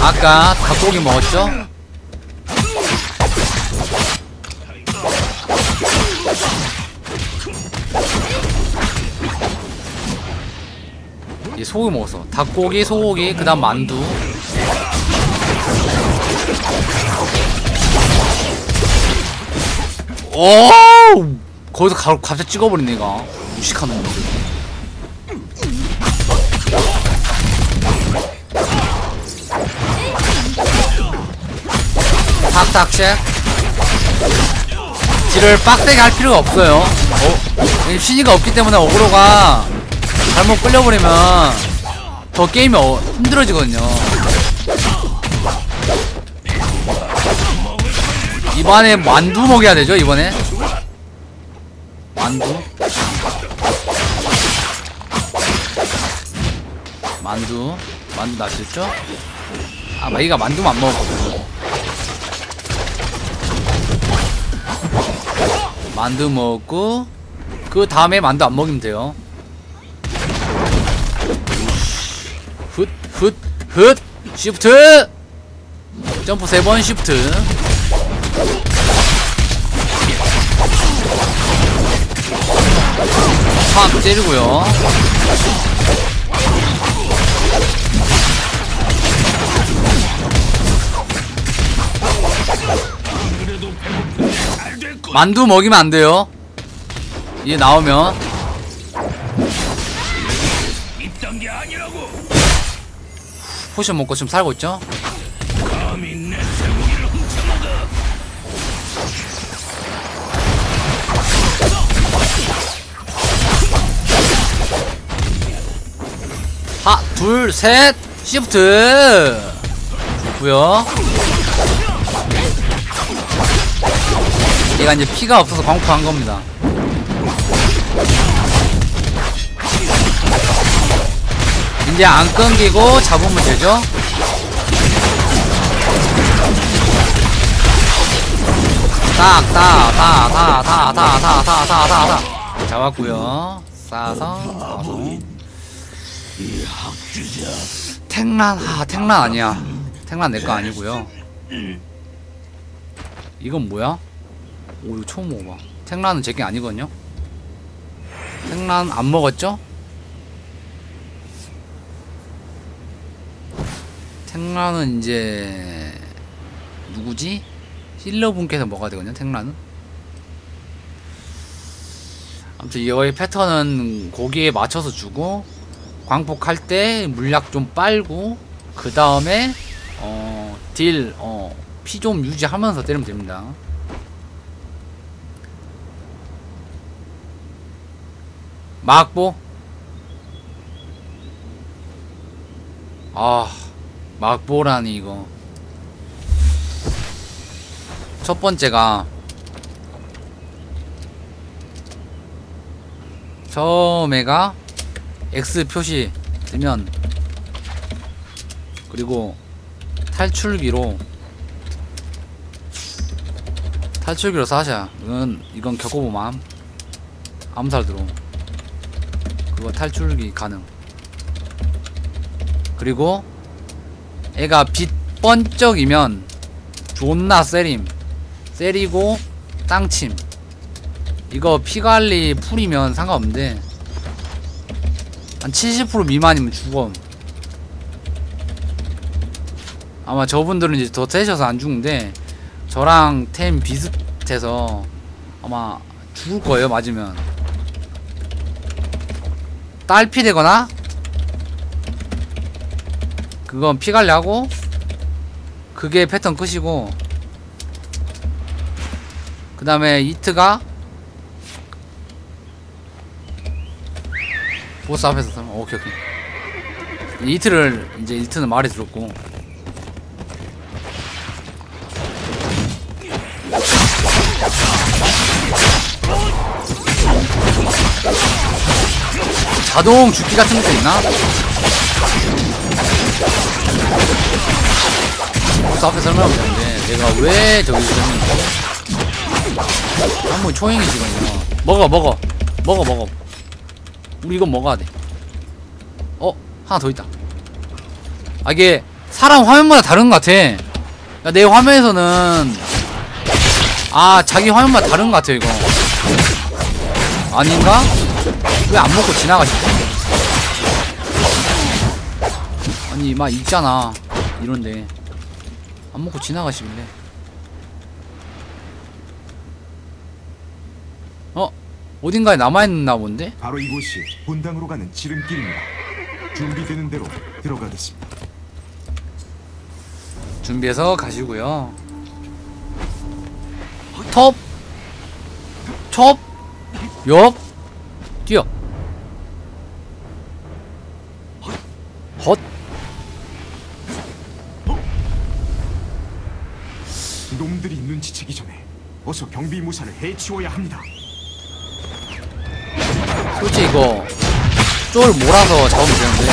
아까 닭고기 먹었죠? 이 소고기 먹었어. 닭고기, 소고기, 그 다음 만두. 오! 거기서 가, 갑자기 찍어버리네, 이거. 무식한 놈들. 탁탁쉐 딜을 빡세게 할 필요가 없어요 어? 이 신이가 없기 때문에 어그로가 잘못 끌려버리면 더 게임이 어, 힘들어지거든요. 이번에 만두 먹여야 되죠 이번에? 만두? 만두? 만두 나시죠? 아 마이가 만두만 안 먹었거든 만두 먹고 그 다음에 만두 안 먹이면 돼요. 굿! 쉬프트! 점프 세 번 쉬프트. 팍 때리고요. 만두 먹이면 안 돼요. 얘 나오면. 포션 먹고 지금 살고 있죠? 하, 둘, 셋, 시프트. 좋고요. 얘가 이제 피가 없어서 광폭한 겁니다. 이제 안 끊기고 잡으면 되죠? 딱, 딱, 딱, 딱, 딱, 딱, 딱, 딱, 딱, 딱, 딱. 잡았고요. 싸서. 탱란 아 탱란 아니야 탱란 내 거 아니고요 이건 뭐야? 오 이거 처음 먹어봐 탱란은 제게 아니거든요 탱란 안 먹었죠? 탱란은 이제 누구지? 힐러 분께서 먹어야 되거든요 탱란은 아무튼 이거의 패턴은 고기에 맞춰서 주고 광폭할 때 물약 좀 빨고 그 다음에 어딜 어 피 좀 유지하면서 때리면 됩니다. 막보 아 막 보라니 이거. 첫 번째가 처음에가 X 표시 뜨면 그리고 탈출기로 탈출기로 사샤 이건 이건 겪어보만 암살 들어 그거 탈출기 가능. 그리고 애가 빛 번쩍이면 존나 세림 세리고 땅침 이거 피관리 풀이면 상관없는데 한 70% 미만이면 죽어. 아마 저분들은 이제 더 세셔서 안 죽는데 저랑 템 비슷해서 아마 죽을 거예요 맞으면. 딸피 되거나 그건 피 관리하고 그게 패턴 끝이고 그 다음에 이트가 보스 앞에서 설명 오케이 오케이 이트를 이제 이트는 말이 들었고 자동 죽기 같은 것도 있나? 보스 앞에 설명하면 되는데 내가 왜 저기 있었는지 한번 초행이 지금 이거. 먹어 먹어 먹어 먹어 우리 이건 먹어야 돼 어? 하나 더 있다 아 이게 사람 화면마다 다른 것 같아 야, 내 화면에서는 아 자기 화면마다 다른 것 같아 이거 아닌가? 왜 안 먹고 지나가지? 아니 막 있잖아 이런데 안 먹고 지나가시길래 어? 어딘가에 남아있나 본데? 바로 이곳이 본당으로 가는 지름길입니다. 준비되는 대로 들어가겠습니다. 준비해서 가시고요 톱! 첩! 옆! 뛰어! 헛! 놈들이 눈치채기 전에 어서 경비 무사를 해치워야 합니다. 솔직히 이거 쫄 몰아서 잡으면 되는데.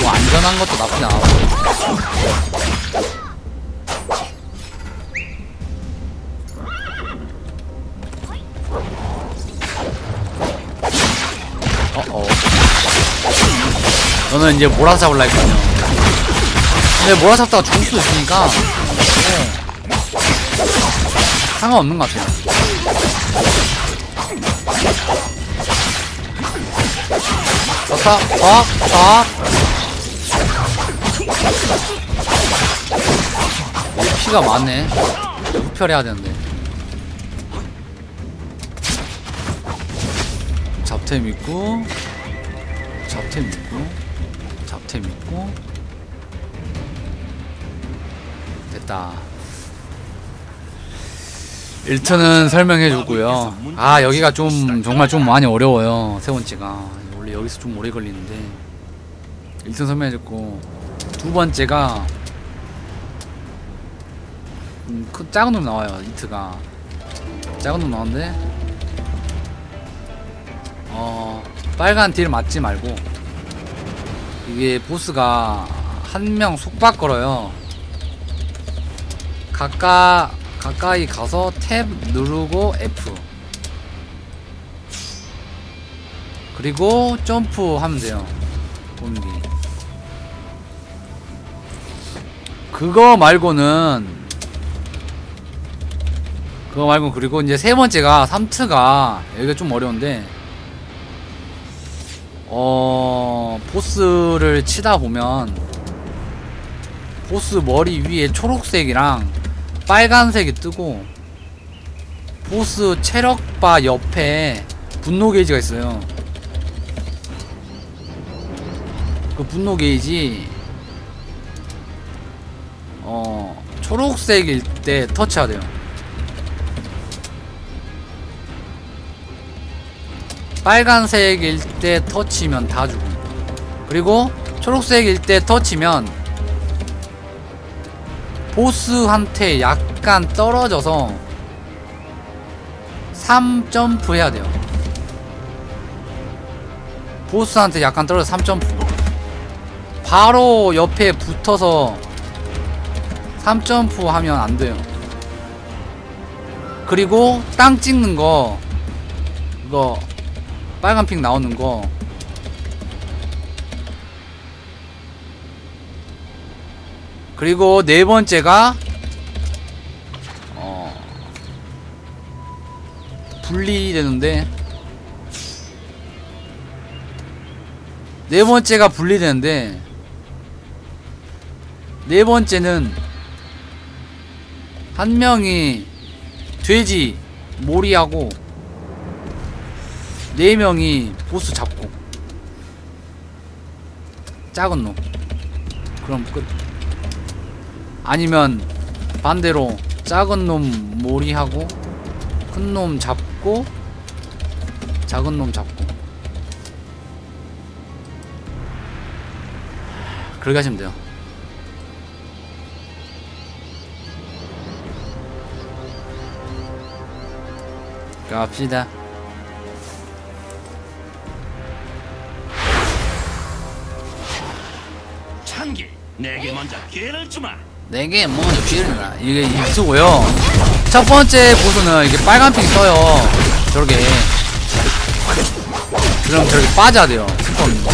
뭐 안전한 것도 나쁘지 않아. 어어. 너는 이제 몰아서 잡을라 했거든요 근데 몰아서 잡다가 죽을 수도 있으니까 네. 상관없는 것 같아요 좋다 어? 어? 얘 피가 많네 흡혈해야 되는데 잡템 있고 잡템 있고 잡템 있고 됐다 1턴은 설명해줬고요. 아 여기가 좀 정말 좀 많이 어려워요. 세 번째가 원래 여기서 좀 오래 걸리는데 1턴 설명해 줬고 두 번째가 음, 그 작은 놈 나와요. 이트가 작은 놈 나왔는데 어 빨간 딜 맞지 말고 이게 보스가 한 명 속박 걸어요. 가까 가까이 가서 탭 누르고 F. 그리고 점프 하면 돼요 공기. 그거 말고는 그거 말고 그리고 이제 세 번째가 3트가 여기가 좀 어려운데 어 보스를 치다 보면 보스 머리 위에 초록색이랑 빨간색이 뜨고 보스 체력바 옆에 분노 게이지가 있어요. 그 분노 게이지 어 초록색일 때 터치해야 돼요. 빨간색일 때 터치면 다 죽음. 그리고 초록색일 때 터치면 보스한테 약간 떨어져서 3점프 해야 돼요. 보스한테 약간 떨어져 3점프. 바로 옆에 붙어서 3점프 하면 안 돼요. 그리고 땅 찍는 거 이거 빨간 핑 나오는 거 그리고 네 번째가 어 분리되는데. 네 번째가 분리되는데 네 번째는 한 명이 돼지 모리하고 네 명이 보스 잡고. 작은 놈. 그럼 끝 아니면 반대로 작은 놈 몰이하고 큰 놈 잡고 작은 놈 잡고. 그렇게 하시면 돼요. 갑시다. 참기 내게 먼저 기회를 주마 네개 먼저 기회를 이게 익수고요. 첫 번째 보스는 이게 빨간 핑 떠요. 저렇게. 그럼 저렇게 빠져야 돼요. 스포님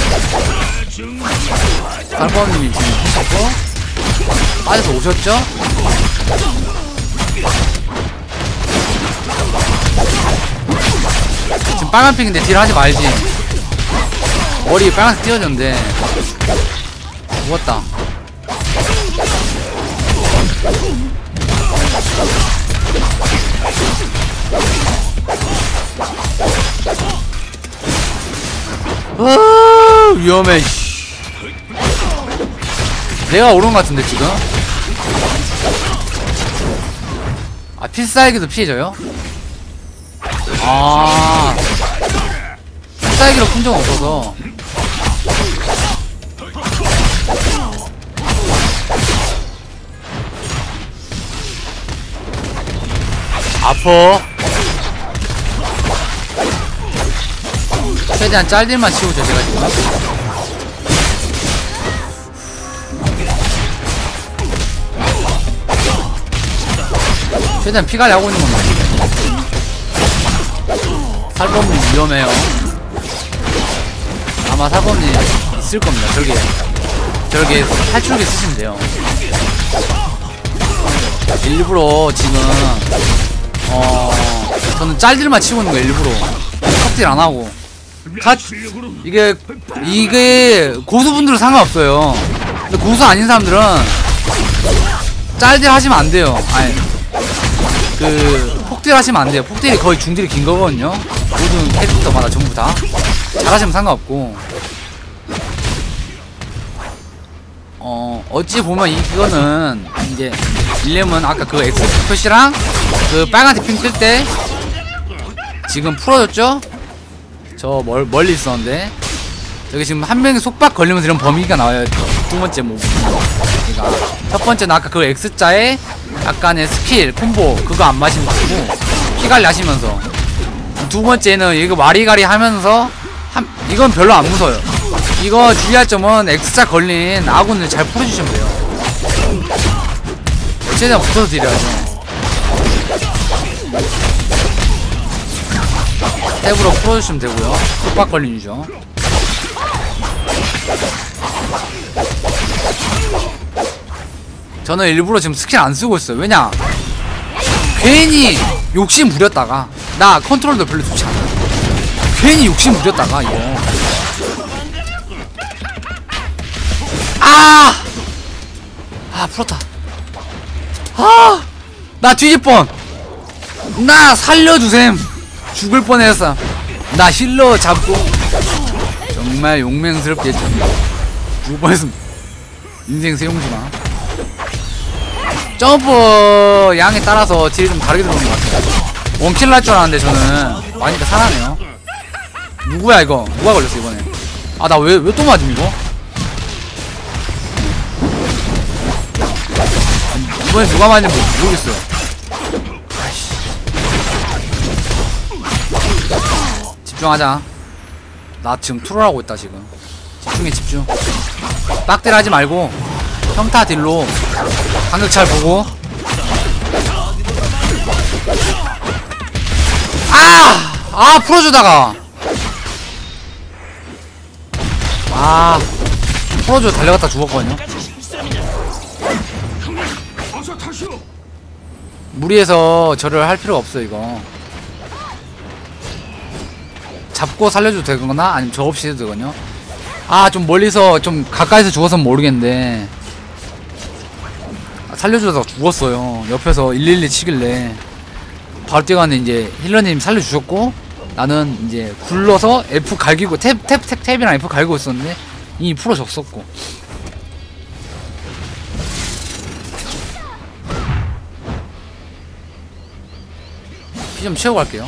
살범님이 지금 오셨고. 빠져서 오셨죠? 지금 빨간 핑인데 딜 하지 말지. 머리 빨간색 띄어졌는데. 죽었다 아 위험해 씨. 내가 오른 것 같은데 지금 아 필살기도 피해져요? 아 필살기로 푼적 없어서 아퍼 최대한 짤딜만 치우죠 제가 지금. 최대한 피관리 하고 있는 겁니다. 살범님 위험해요. 아마 살범님 있을 겁니다 저기 저렇게 탈출기 쓰시면 돼요. 일부러 지금 어 저는 짤딜만 치고 있는 거예요 일부러 컵딜 안 하고 가, 이게 이게 고수분들은 상관없어요. 근데 고수 아닌 사람들은 짤딜 하시면 안 돼요. 아니 그 폭딜 하시면 안 돼요. 폭딜이 거의 중딜이 긴 거거든요. 모든 캐릭터마다 전부 다 잘하시면 상관없고 어 어찌 보면 이거는 이제 일렘은 아까 그 X 표시랑 그 빨간색 핑뜰 때 지금 풀어졌죠? 저 멀, 멀리 있었는데. 여기 지금 한 명이 속박 걸리면서 이런 범위가 나와요. 두 번째 뭐 그러니까 첫 번째는 아까 그 X자에 약간의 스킬 콤보 그거 안 마시면 되고 피관리 하시면서. 두 번째는 이거 와리가리 하면서 한, 이건 별로 안 무서워요. 이거 주의할 점은 X자 걸린 아군을 잘 풀어주시면 돼요 최대한 붙어서 드려야죠 탭으로 풀어주시면 되고요. 속박 걸린 유죠. 저는 일부러 지금 스킬 안 쓰고 있어요. 왜냐? 괜히 욕심 부렸다가 나 컨트롤도 별로 좋지 않아. 괜히 욕심 부렸다가 이거. 아! 아 풀었다. 아! 나 뒤질 뻔. 나 살려주셈. 죽을 뻔했어. 나 힐러 잡고 정말 용맹스럽게 죽을 뻔했음. 인생 세용지마. 점프 양에 따라서 딜이 좀 다르게 들어오는 것 같아요. 원킬 날 줄 알았는데 저는 많이가 살아네요. 누구야 이거? 누가 걸렸어 이번에? 아 나 왜 왜 또 맞음 이거? 이번에 누가 맞는지 모르겠어요. 집중하자. 나 지금 트롤 하고 있다 지금. 집중해 집중. 빡들 하지 말고 평타 딜로 간격 잘 보고. 아! 아 풀어주다가. 아 풀어줘 달려갔다 죽었거든요. 무리해서 저를 할 필요가 없어 이거. 잡고 살려줘도 되거나 아니면 저 없이 해도 되거든요. 아 좀 멀리서 좀 가까이서 죽어서는 모르겠는데 아, 살려주다가 죽었어요. 옆에서 112 치길래 바로 뛰어갔는데 이제 힐러님 살려주셨고 나는 이제 굴러서 F 갈기고 탭 탭 탭 탭이랑 F 갈고 있었는데 이미 풀어졌었고 피 좀 채우고 갈게요.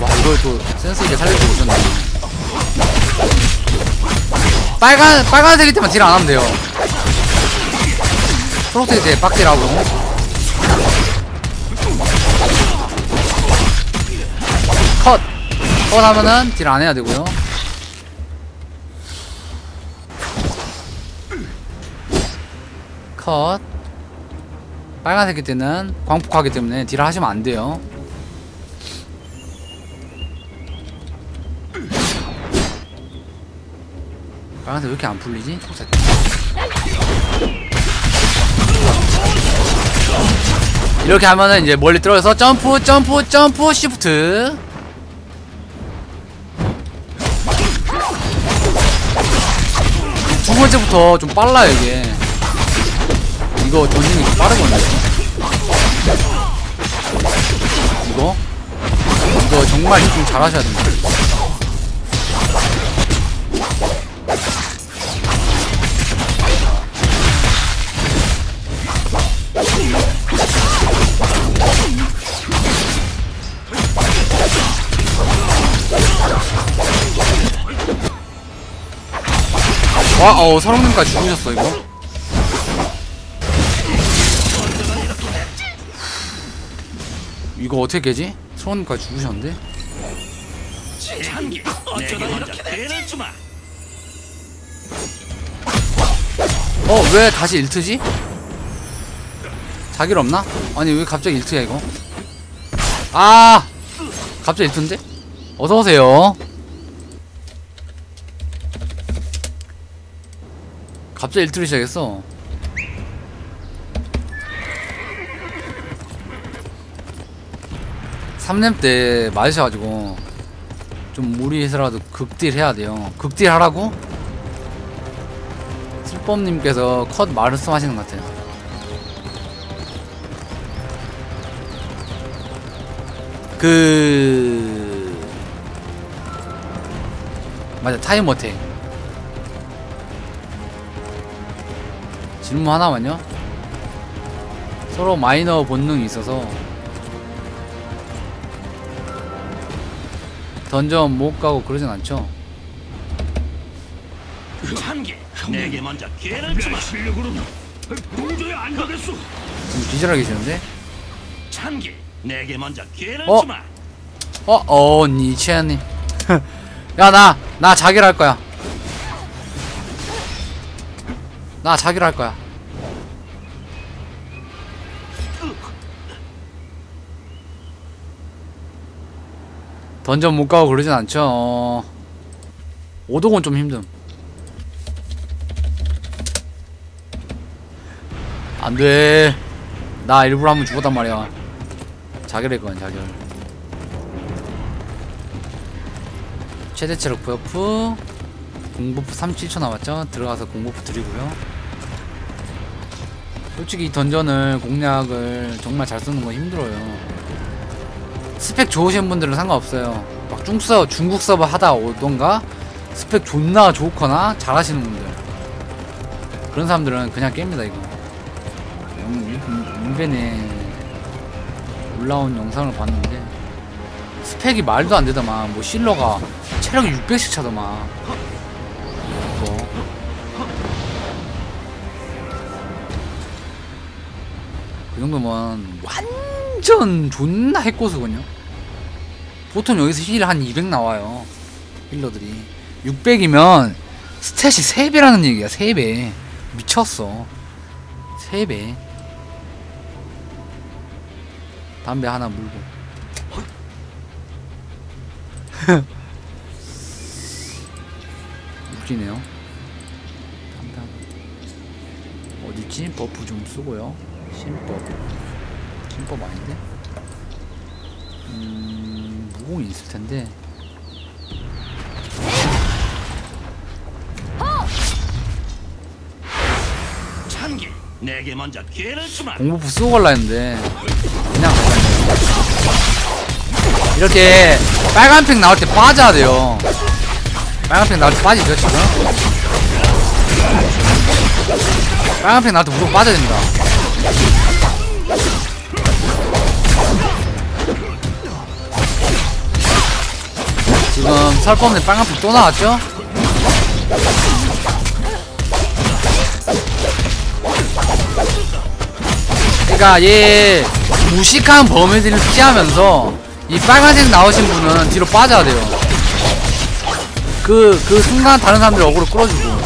와 이걸 또 센스 있게 살려주고 오셨네. 빨간 빨간색일 때만 딜 안 하면 돼요. 초록색일 때 빡딜하고. 컷. 컷 하면은 딜 안 해야 되고요. 컷. 빨간색일 때는 광폭하기 때문에 딜을 하시면 안 돼요. 빨간색 왜 이렇게 안 풀리지? 이렇게 하면은 이제 멀리 떨어져서 점프 점프 점프 시프트 두 번째부터 좀 빨라요 이게 이거 전진이 빠르거든요 이거? 이거 정말 좀 잘하셔야 됩니다. 와, 어, 서롱님까지 죽으셨어, 이거. 이거 어떻게 깨지? 서롱님까지 죽으셨는데? 참기 먼저 피해를 주마 어, 왜 다시 일트지? 자기를 없나? 아니, 왜 갑자기 일트야, 이거? 아! 갑자기 일트인데? 어서오세요. 갑자기 일트를 시작했어. 삼렘때 맞으셔가지고 좀 무리해서라도 극딜 해야 돼요. 극딜 하라고? 슬범님께서 컷 말씀 하시는 것 같아요. 그 맞아 타임 어택 질문 하나만요. 서로 마이너 본능이 있어서 던전 못 가고 그러진 않죠. 참기 내게 먼저 피해를 주마 실력으로는 도저히 안 되겠소 지금 기절하고 계시는데 참기 내게 먼저 피해를 어? 주마 어, 어, 니치아님. 야, 나, 나 자기를 할 거야. 나 자기를 할 거야. 던전 못 가고 그러진 않죠. 어. 오독은 좀 힘듦. 안 돼. 나 일부러 한번 죽었단 말이야. 자결 했거든, 자결. 최대 체력 부여프 공부프 37초 남았죠 들어가서 공부프 드리고요 솔직히 이 던전을 공략을 정말 잘 쓰는 건 힘들어요 스펙 좋으신 분들은 상관없어요. 막 중서 중국 서버 하다 오던가 스펙 존나 좋거나 잘하시는 분들. 그런 사람들은 그냥 깹니다 이거. 인벤에 올라온 영상을 봤는데 스펙이 말도 안 되더만. 뭐 실러가 체력이 600씩 차더만. 이거 그 정도면 완 전 존나 핵고수거든요 보통 여기서 힐 한 200 나와요 healer들이 600이면 stat이 3배라는 얘기야 3배 미쳤어 3배 담배 하나 물고 웃기네요. 담배 하나. 어딨지? buff 좀 쓰고요. 신법. 신법 아닌데? 음, 무공이 있을 텐데. 참기 내게 먼저 피해를 주마 공부프 쓰고 갈라 했는데. 그냥 갈라 이렇게 빨간색 나올 때 빠져야 돼요. 빨간색 나올 때 빠지죠, 지금? 빨간색 나올 때 무조건 빠져야 됩니다. 설법님 빨간색 또 나왔죠? 그러니까 얘 무식한 범위들을 피하면서 이 빨간색 나오신 분은 뒤로 빠져야 돼요. 그, 그 순간 다른 사람들 어그로 끌어주고.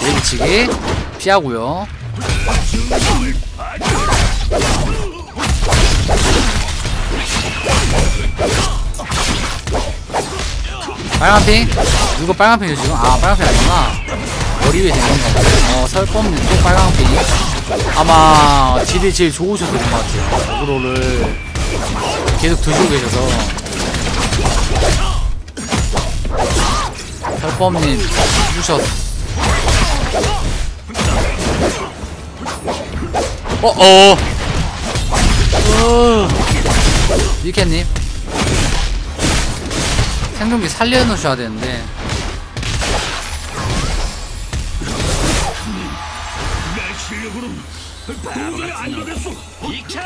내리치기 피하고요. 빨간 핑? 누가 빨간 핑이죠 지금? 아 빨간 핑 아니구나. 머리 위에 되는 거 어 설법님 또 빨간 핑 아마 딜이 제일 좋으셔서 그런 것 같아요. 어그로를. 계속 드시고 계셔서. 설법님 죽으셨 어어 어. 위켄님 생존기 살려놓으셔야 되는데. 이캬!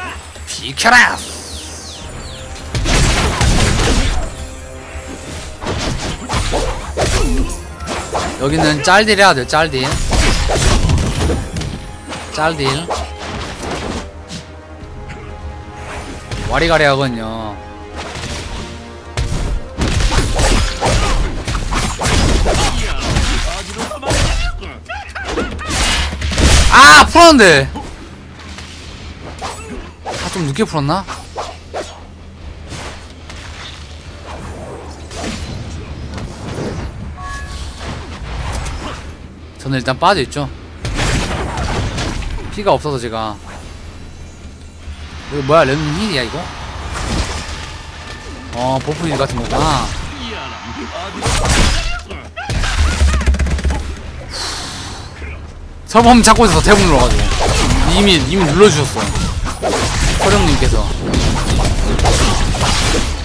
비켜라! 여기는 짤딜 해야 돼, 짤딜. 짤딜. 와리가리 하거든요. 아! 풀었는데! 아, 좀 늦게 풀었나? 저는 일단 빠져있죠. 피가 없어서 제가. 이거 뭐야, 렘 힐이야, 이거? 어, 버프힐 같은 거구나. 설범 찾고 있어서 대본 눌러가지고. 이미, 이미 눌러주셨어. 서령님께서.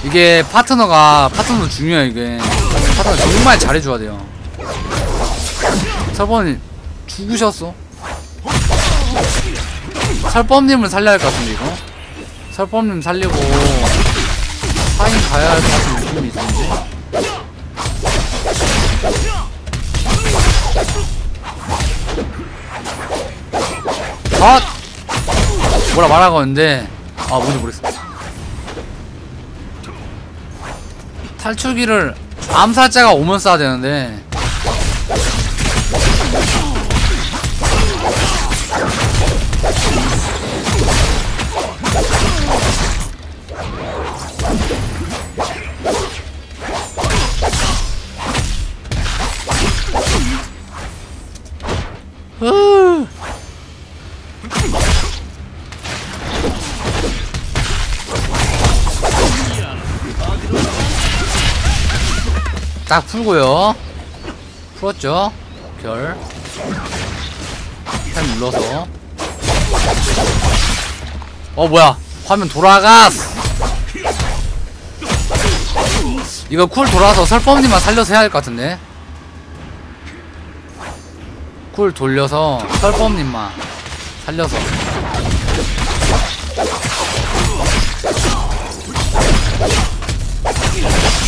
이게 파트너가, 파트너 중요해, 이게. 파트너 정말 잘해줘야 돼요. 설범님, 죽으셨어. 설범님을 살려야 할 것 같은데, 이거? 설범님 살리고, 파인 가야 할 것 같은 느낌이 있는데? 아! 뭐라 말하고 있는데, 아, 뭔지 모르겠어. 탈출기를 암살자가 오면 쏴야 되는데, 딱 풀고요. 풀었죠? 별. 펜 눌러서. 어, 뭐야. 화면 돌아갔어. 이거 cool 돌아서 설범님만 살려서 해야 할 것 같은데. cool 돌려서 설범님만 살려서.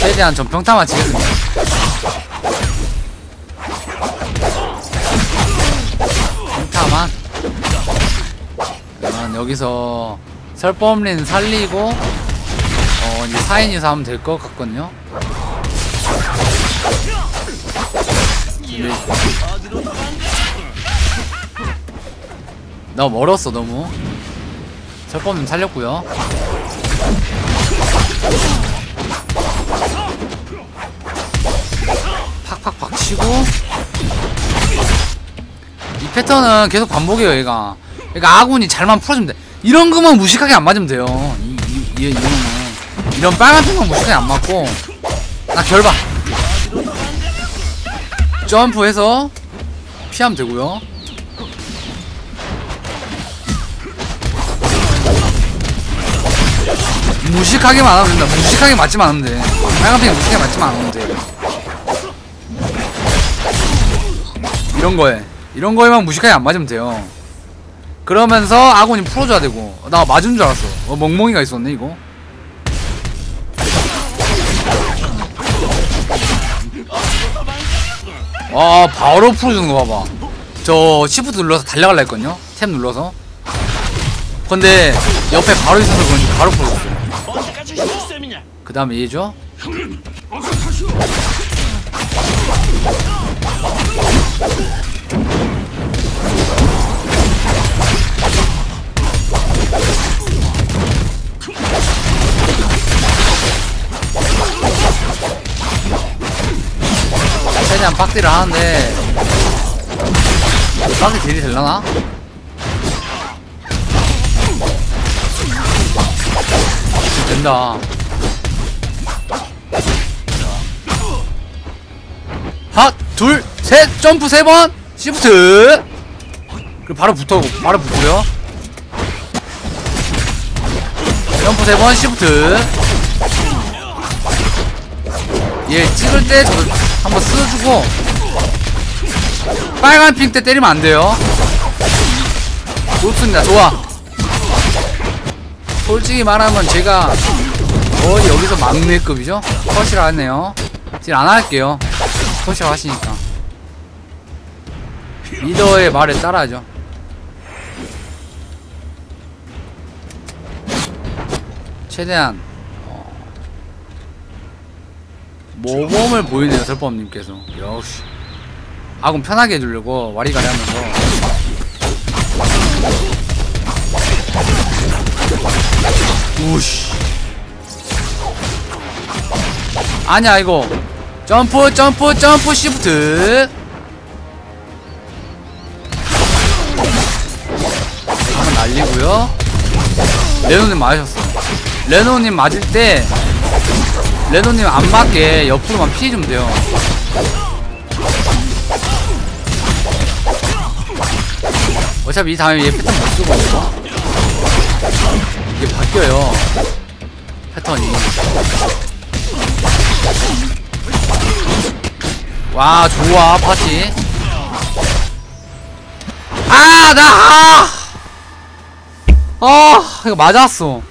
최대한 전 평타만 치겠습니다. 평타만. 그러면 여기서 설범린 살리고 어 이제 4인이서 하면 될 것 같거든요. 너무 멀었어 너무. 설범님 살렸고요. 팍팍팍 치고. 이 패턴은 계속 반복이에요 얘가. 그러니까 아군이 잘만 풀어주면 돼. 이런 거만 무식하게 안 맞으면 돼요. 이, 이, 이, 이거는 이런 빨간 핑만 무식하게 안 맞고. 나 결봐 점프해서 피하면 되고요. 무식하게만 하면 된다. 무식하게 맞지만 않으면 돼. 빨간 핑 무식하게 맞지만 않으면 돼 이런 거에 이런 거에만 무식하게 안 맞으면 돼요. 그러면서 아군이 풀어줘야 되고. 나 맞은 줄 알았어. 어, 멍멍이가 있었네 이거. 아 바로 풀어주는 거 봐봐. 저 시프트 눌러서 달려갈라 했거든요? 탭 눌러서. 근데 옆에 바로 있어서 그런지 바로 풀어줬어? 그 다음에 얘죠. 최대한 빡딜을 하는데 빡딜 deal이 되려나? 된다 핫! 둘! 셋! 점프 세 번! 시프트! 그리고 바로 붙어 바로 붙고요 점프 세 번 시프트 얘 찍을 때 저도 한번 쓰주고 빨간 핑 때 때리면 안 돼요. 좋습니다. 좋아. 솔직히 말하면 제가 거의 여기서 막내급이죠. 컷이라 했네요. 딜 안 할게요. 컷이라 하시니까. 리더의 말에 따라하죠. 최대한 모범을 보이네요 설법님께서. 역시 아군 편하게 해주려고 와리가리 하면서. 우씨. 아니야 이거. 점프 점프 점프 시프트 날리고요 레노님 맞으셨어 레노님 맞을 때 레노님 안 맞게 옆으로만 피해 주면 돼요. 어차피 이 다음에 얘 패턴 못 쓰고. 이게 바뀌어요. 패턴이. 와, 좋아, 파티. 아, 나, 아! 아, 이거 맞았어.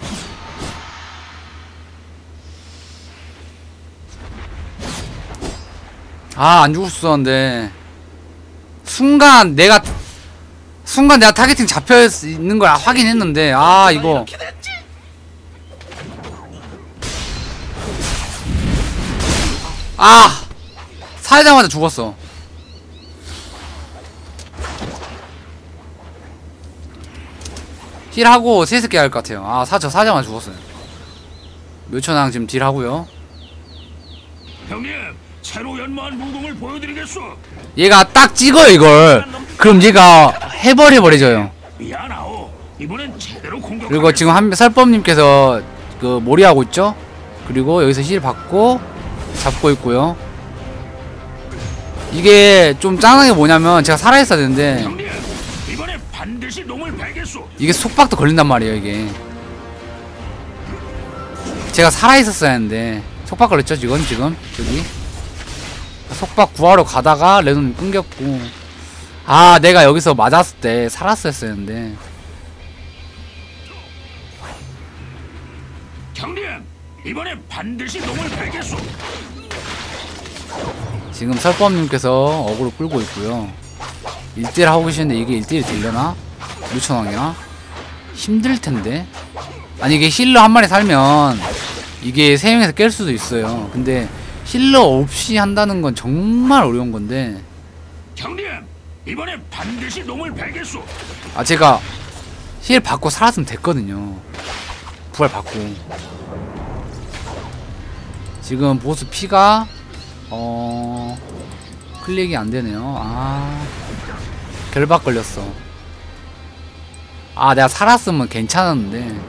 아, 안 죽었었는데. 순간 내가 순간 내가 타겟팅 잡혀 있는 걸 확인했는데 아, 이거 아! 사자마자 죽었어. 힐하고 세스게 할 것 같아요. 아, 사, 저 사자마자 죽었어요. 묘천왕 지금 딜하고요. 형님, 새로 연마한 무공을 보여드리겠소. 얘가 딱 찍어요 이걸 그럼 얘가 해버려 버리져요 미안하오. 이번엔 제대로 공격. 그리고 지금 한 설법님께서 그 몰이하고 있죠 그리고 여기서 힐 받고 잡고 있고요 이게 좀 짱나게 뭐냐면 제가 살아있어야 되는데 형님, 이게 속박도 걸린단 말이에요 이게 제가 살아있었어야 했는데 속박 걸렸죠 지금 지금 여기 속박 구하러 가다가 레논 끊겼고 아 내가 여기서 맞았을 때 살았어야 했는데 형님, 이번에 반드시 놈을 베겠소. 지금 설법님께서 어그로 끌고 있고요 1대1 하고 계시는데 이게 1대1이 되려나? 루천왕이나? 힘들 텐데. 아니 이게 healer 한 마리 살면 이게 3명에서 깰 수도 있어요. 근데 healer 없이 한다는 건 정말 어려운 건데. 형님, 이번에 반드시 놈을 베겠소. 아 제가 힐 받고 살았으면 됐거든요. 부활 받고. 지금 보스 피가 어 클릭이 안 되네요. 아 결박 걸렸어 아 내가 살았으면 괜찮았는데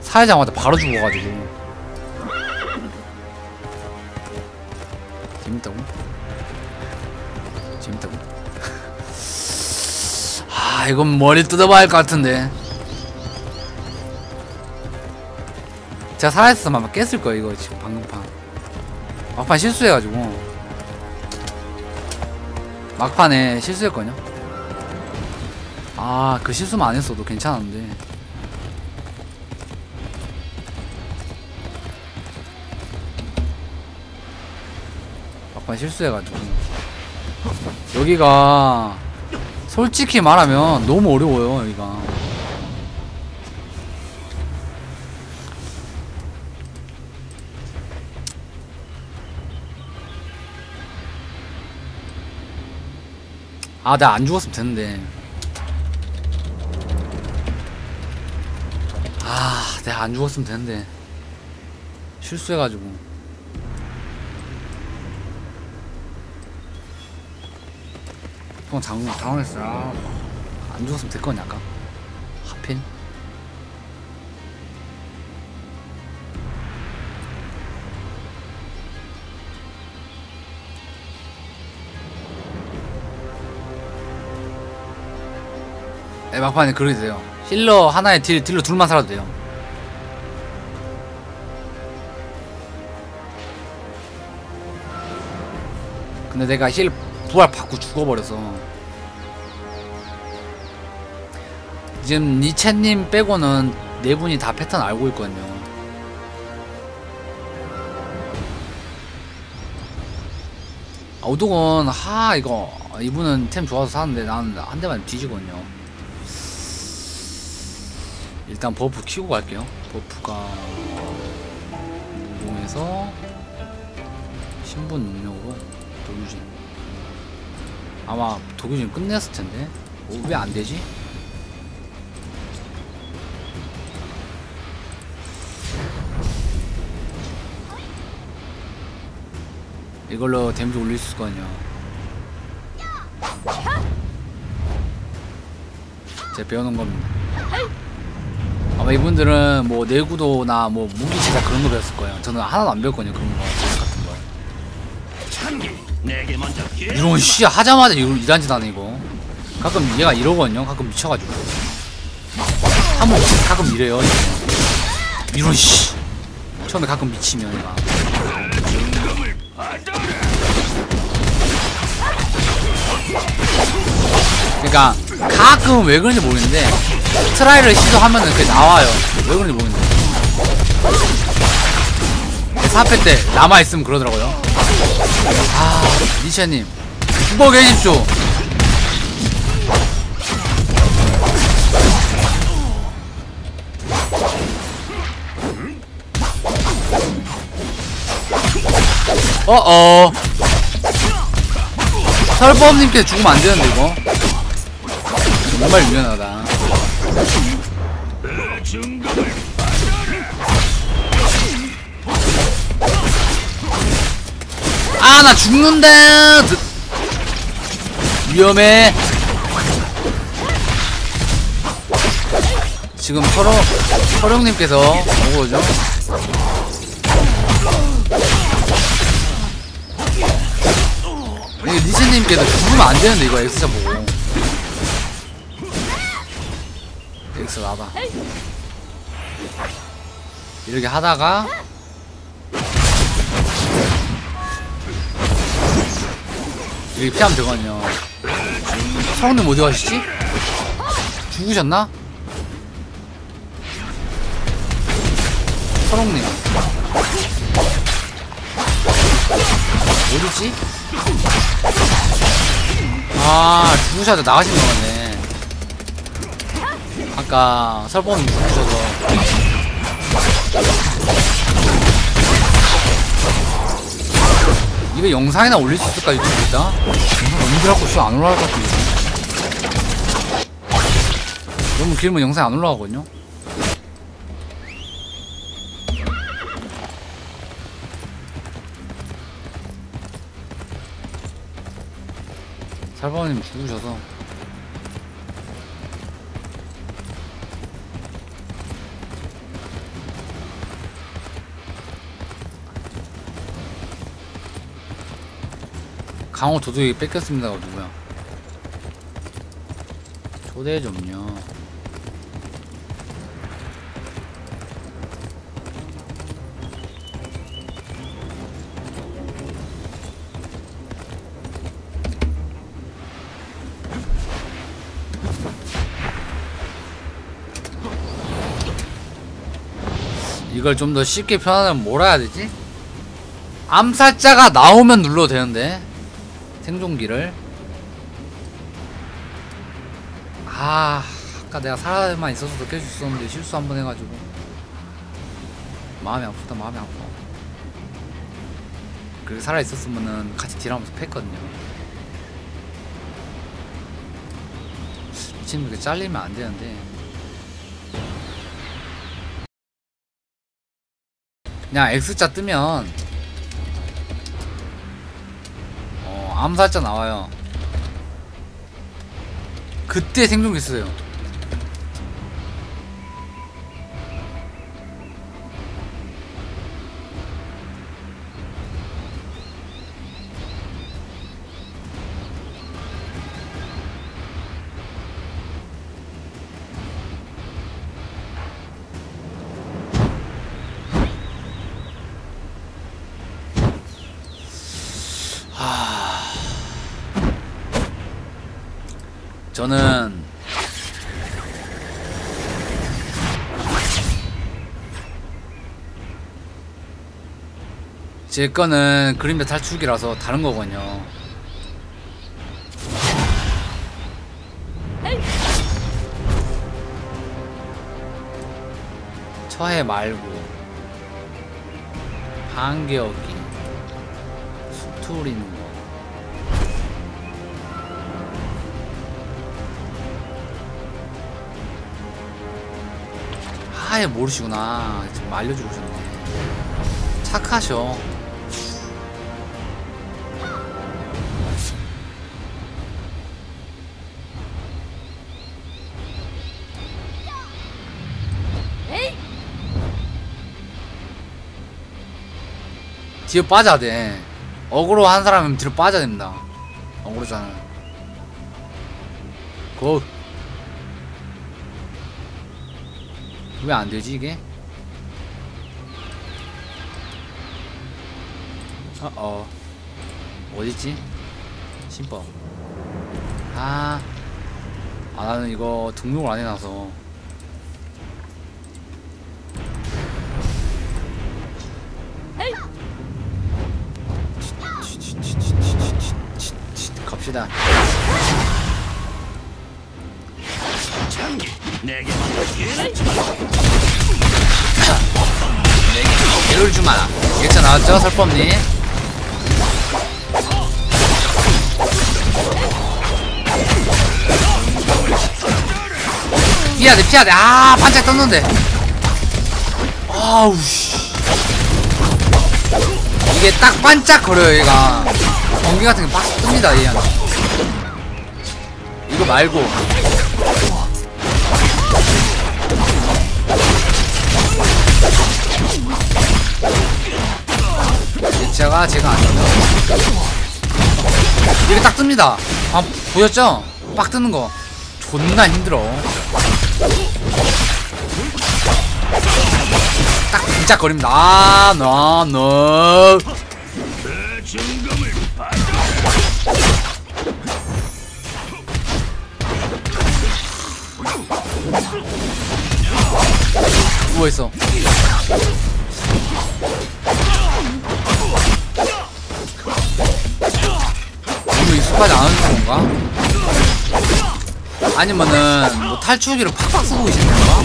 살자마자 바로 죽어가지고. 재밌다고? 재밌다고? 아 이건 머리 뜯어봐야 할 것 같은데. 제가 살아있었으면 아마 깼을 거예요 이거 지금 방금판. 막판 실수해가지고. 막판에 실수했거든요 아, 그 실수만 안 했어도 괜찮았는데. 막판 실수해가지고. 여기가, 솔직히 말하면 너무 어려워요, 여기가. 아, 나 안 죽었으면 됐는데. 안 죽었으면 되는데. 실수해가지고. 그건 당, 당황했어요. 아, 안 죽었으면 됐거든, 아까. 하필. 네, 막판에 그러게 돼요. healer 하나에 deal, dealer 둘만 살아도 돼요. 근데 내가 heal 부활 받고 죽어버려서 지금 니체님 빼고는 네 분이 다 패턴 알고 있거든요. 아, 오동은 하 이거 이분은 템 좋아서 사는데 나는 한 대만 뒤지거든요. 일단 buff 키고 갈게요. buff가 무공에서 신분 능력으로 도유진. 아마 도유진 끝냈을 텐데 어, 왜 안 되지? 이걸로 damage 올릴 수 있거든요. 제가 배워놓은 겁니다. 아마 이분들은 뭐 내구도나 뭐 무기 제작 그런 거 배웠을 거예요. 저는 하나도 안 배웠거든요 그런 거 이런 씨 하자마자 이런 이란 짓 하네 이거. 가끔 얘가 이러거든요. 가끔 미쳐가지고. 한 번 가끔 이래요. 이런 씨. 처음에 가끔 미치면 얘가. 그러니까 가끔 왜 그런지 모르겠는데 트라이를 시도하면은 그게 나와요. 왜 그런지 모르겠는데. 4패 때 남아있으면 그러더라고요. 아, 니샤님. 죽어 계십시오. 어어. 설법님께서 죽으면 안 되는데, 이거. 정말 유연하다. 나 죽는다! 드- 위험해. 지금 서로, 서령님께서 오죠? 이거 니체님께서 죽으면 안 되는데, 이거 엑스자 보고. 엑스 와봐. 이렇게 하다가, 여기 피하면 되거든요. 성우님 어디 가시지? 죽으셨나? 서롱님 어디지? 아 죽으셔서 나가신 거 같네 아까 설범님 죽으셔서 이거 영상이나 올릴 수 있을까 유튜브 일단? 영상 너무 길어갖고 수안 올라갈 것 같은데 너무 길면 영상 안 올라가거든요? 살바님 죽으셔서 방어 도둑이 뺏겼습니다. 누구야? 초대 좀요. 이걸 좀 더 쉽게 편안하면 뭐라 해야 되지? 암살자가 나오면 눌러도 되는데 생존기를. 아 아까 내가 살아만 있어서도 깰수 있었는데 실수 한 번 해가지고. 마음이 아프다 마음이 아파. 그렇게 살아있었으면은 같이 딜하면서 팼거든요. 지금 이렇게 잘리면 안 되는데. 그냥 X자 뜨면 암살자 나와요. 그때 생존기 쓰세요 제 거는 그림자 탈출기라서 다른 거거든요. 처해 말고 반개어기 수투리는 거. 아예 모르시구나. 지금 알려주고 오셨네. 착하셔 뒤에 빠져야 돼 어그로 한 사람은 뒤로 빠져야 됩니다 어그로잖아 고 왜 안 되지 이게? 어, 어. 어딨지? 신법. 아. 아, 나는 이거 등록을 안 해놔서. 갑시다. 예를 주마. 예차 나왔죠? 설법니? 피해야 돼, 피해야 돼. 아, 반짝 떴는데. 아우, 씨. 이게 딱 반짝 거려요, 얘가. 전기 같은 게 빡 뜹니다, 얘한테. 이거 말고. 제가 제가 아니면 이게 딱 뜹니다. 아 보였죠? 빡 뜨는 거 존나 힘들어. 딱 반짝거립니다. 아, 너, 너. 그 누워있어. 이거 익숙하지 않은 건가? 아니면은 뭐 탈출기를 팍팍 쓰고 계시는 건가?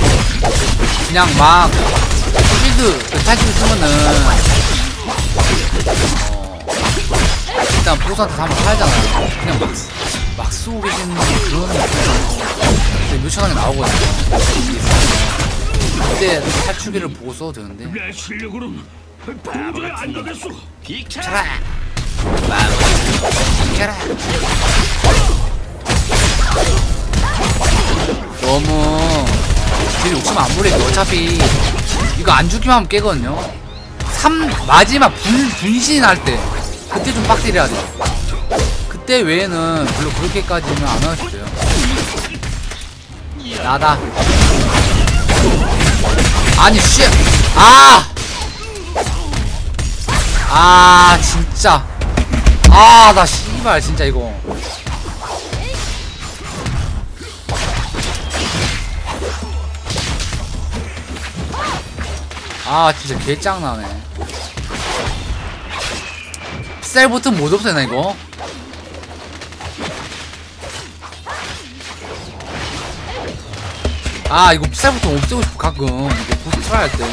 그냥 막 필드 그 탈출 쓰면은 어 일단 보스한테 한번 살잖아요. 그냥 막, 쓰- 막 쓰고 계시는 그런 느낌. 묘천하게 나오거든요. 그때 탈출기를 보고 써도 되는데. 내 실력으로는 도저히 안 되겠어 비켜 차라! 비켜라! 너무 딜 욕심 안 부리게 어차피 이거 안 죽기만 하면 깨거든요. 3 마지막 분, 분신 할 때 그때 좀 빡딜 해야 돼 그때 외에는 별로 그렇게까지는 안 돼요 나다. 아니 씨. 아! 아 진짜. 아 나 씨발 진짜 이거. 아 진짜 개짱나네. 셀 버튼 못 없애나 이거? 아 이거 셀 버튼 없애고 싶어 가끔. 이거 보스 try 할때.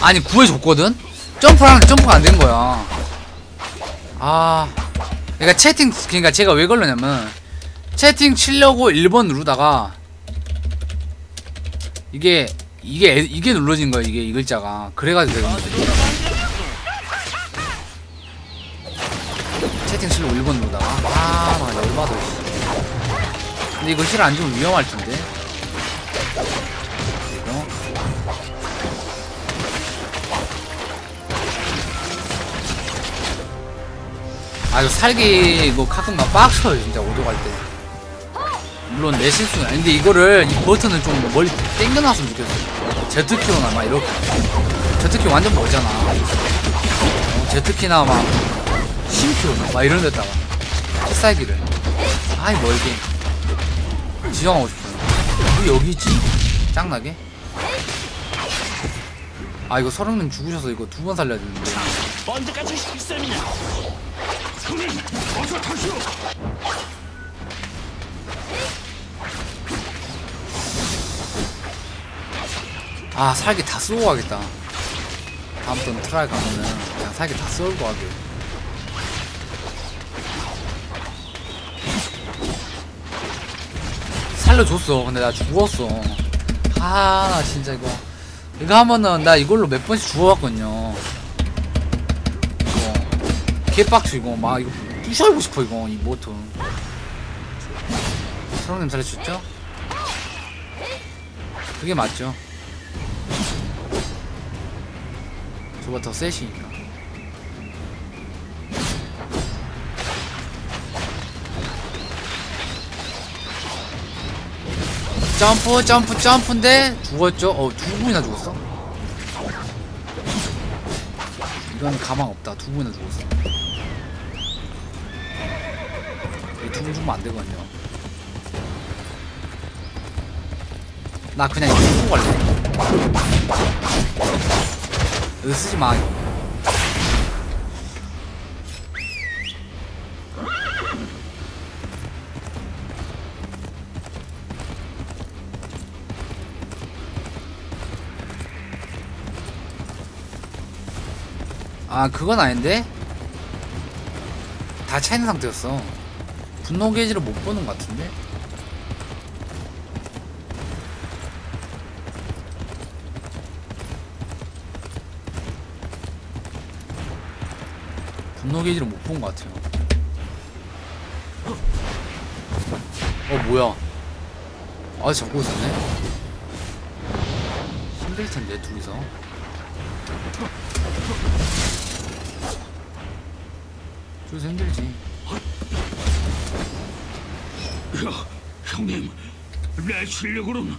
아니 구해줬거든? 점프를 하는데 점프가 안 된 거야. 아. 그러니까 채팅 그러니까 제가 왜 걸렸냐면 채팅 치려고 1번 누르다가 이게 이게 애- 이게 눌러진 거야 이게 이 글자가. 그래가지고 내가 채팅 치려고 1번 누르다가. 아나 열받아 씨. 근데 이거 힐안 주면 위험할 텐데 아 이거 살기 이거 가끔가 빡쳐요 진짜 오도 갈때. 물론 내 실수는 아닌데 이거를 이 버튼을 좀 멀리 땡겨놨으면 좋겠어 Z키로나 막 이렇게. Z키 완전 멀잖아. 어, Z키나 막 10km 막 이런 데다가 필살기를. 아이 멀게. 지정하고 싶어요. 왜 여기 있지? 짱나게? 아 이거 서령님 죽으셔서 이거 두 번 살려야 되는데 형님, 어서 타시오. 아 살기 다 쓰고 가겠다. 다음부터는 try 가면은 그냥 살기 다 썰고 가게. 살려줬어. 근데 나 죽었어. 아 나 진짜 이거. 이거 하면은 나 이걸로 몇 번씩 죽어봤거든요 개빡쳐 이거 막 이거 부셔보고 싶어 이거 이 모터 서롱님 살려줬죠? 그게 맞죠 저보다 더 세시니까 점프 점프 점프인데 죽었죠? 어두 분이나 죽었어? 이건 가망 없다 두 분이나 죽었어 두분 죽으면 안 되거든요. 나 그냥 이거 갈래 이거 쓰지 마. 아 그건 아닌데? 다 차있는 상태였어 분노 게이지를 못 보는 것 같은데 분노 게이지를 못 본 것 같아요. 어 뭐야? 아 잡고 있었네. 힘들 텐데 둘이서. 둘이서 힘들지. 야, 형님, 내 실력으로는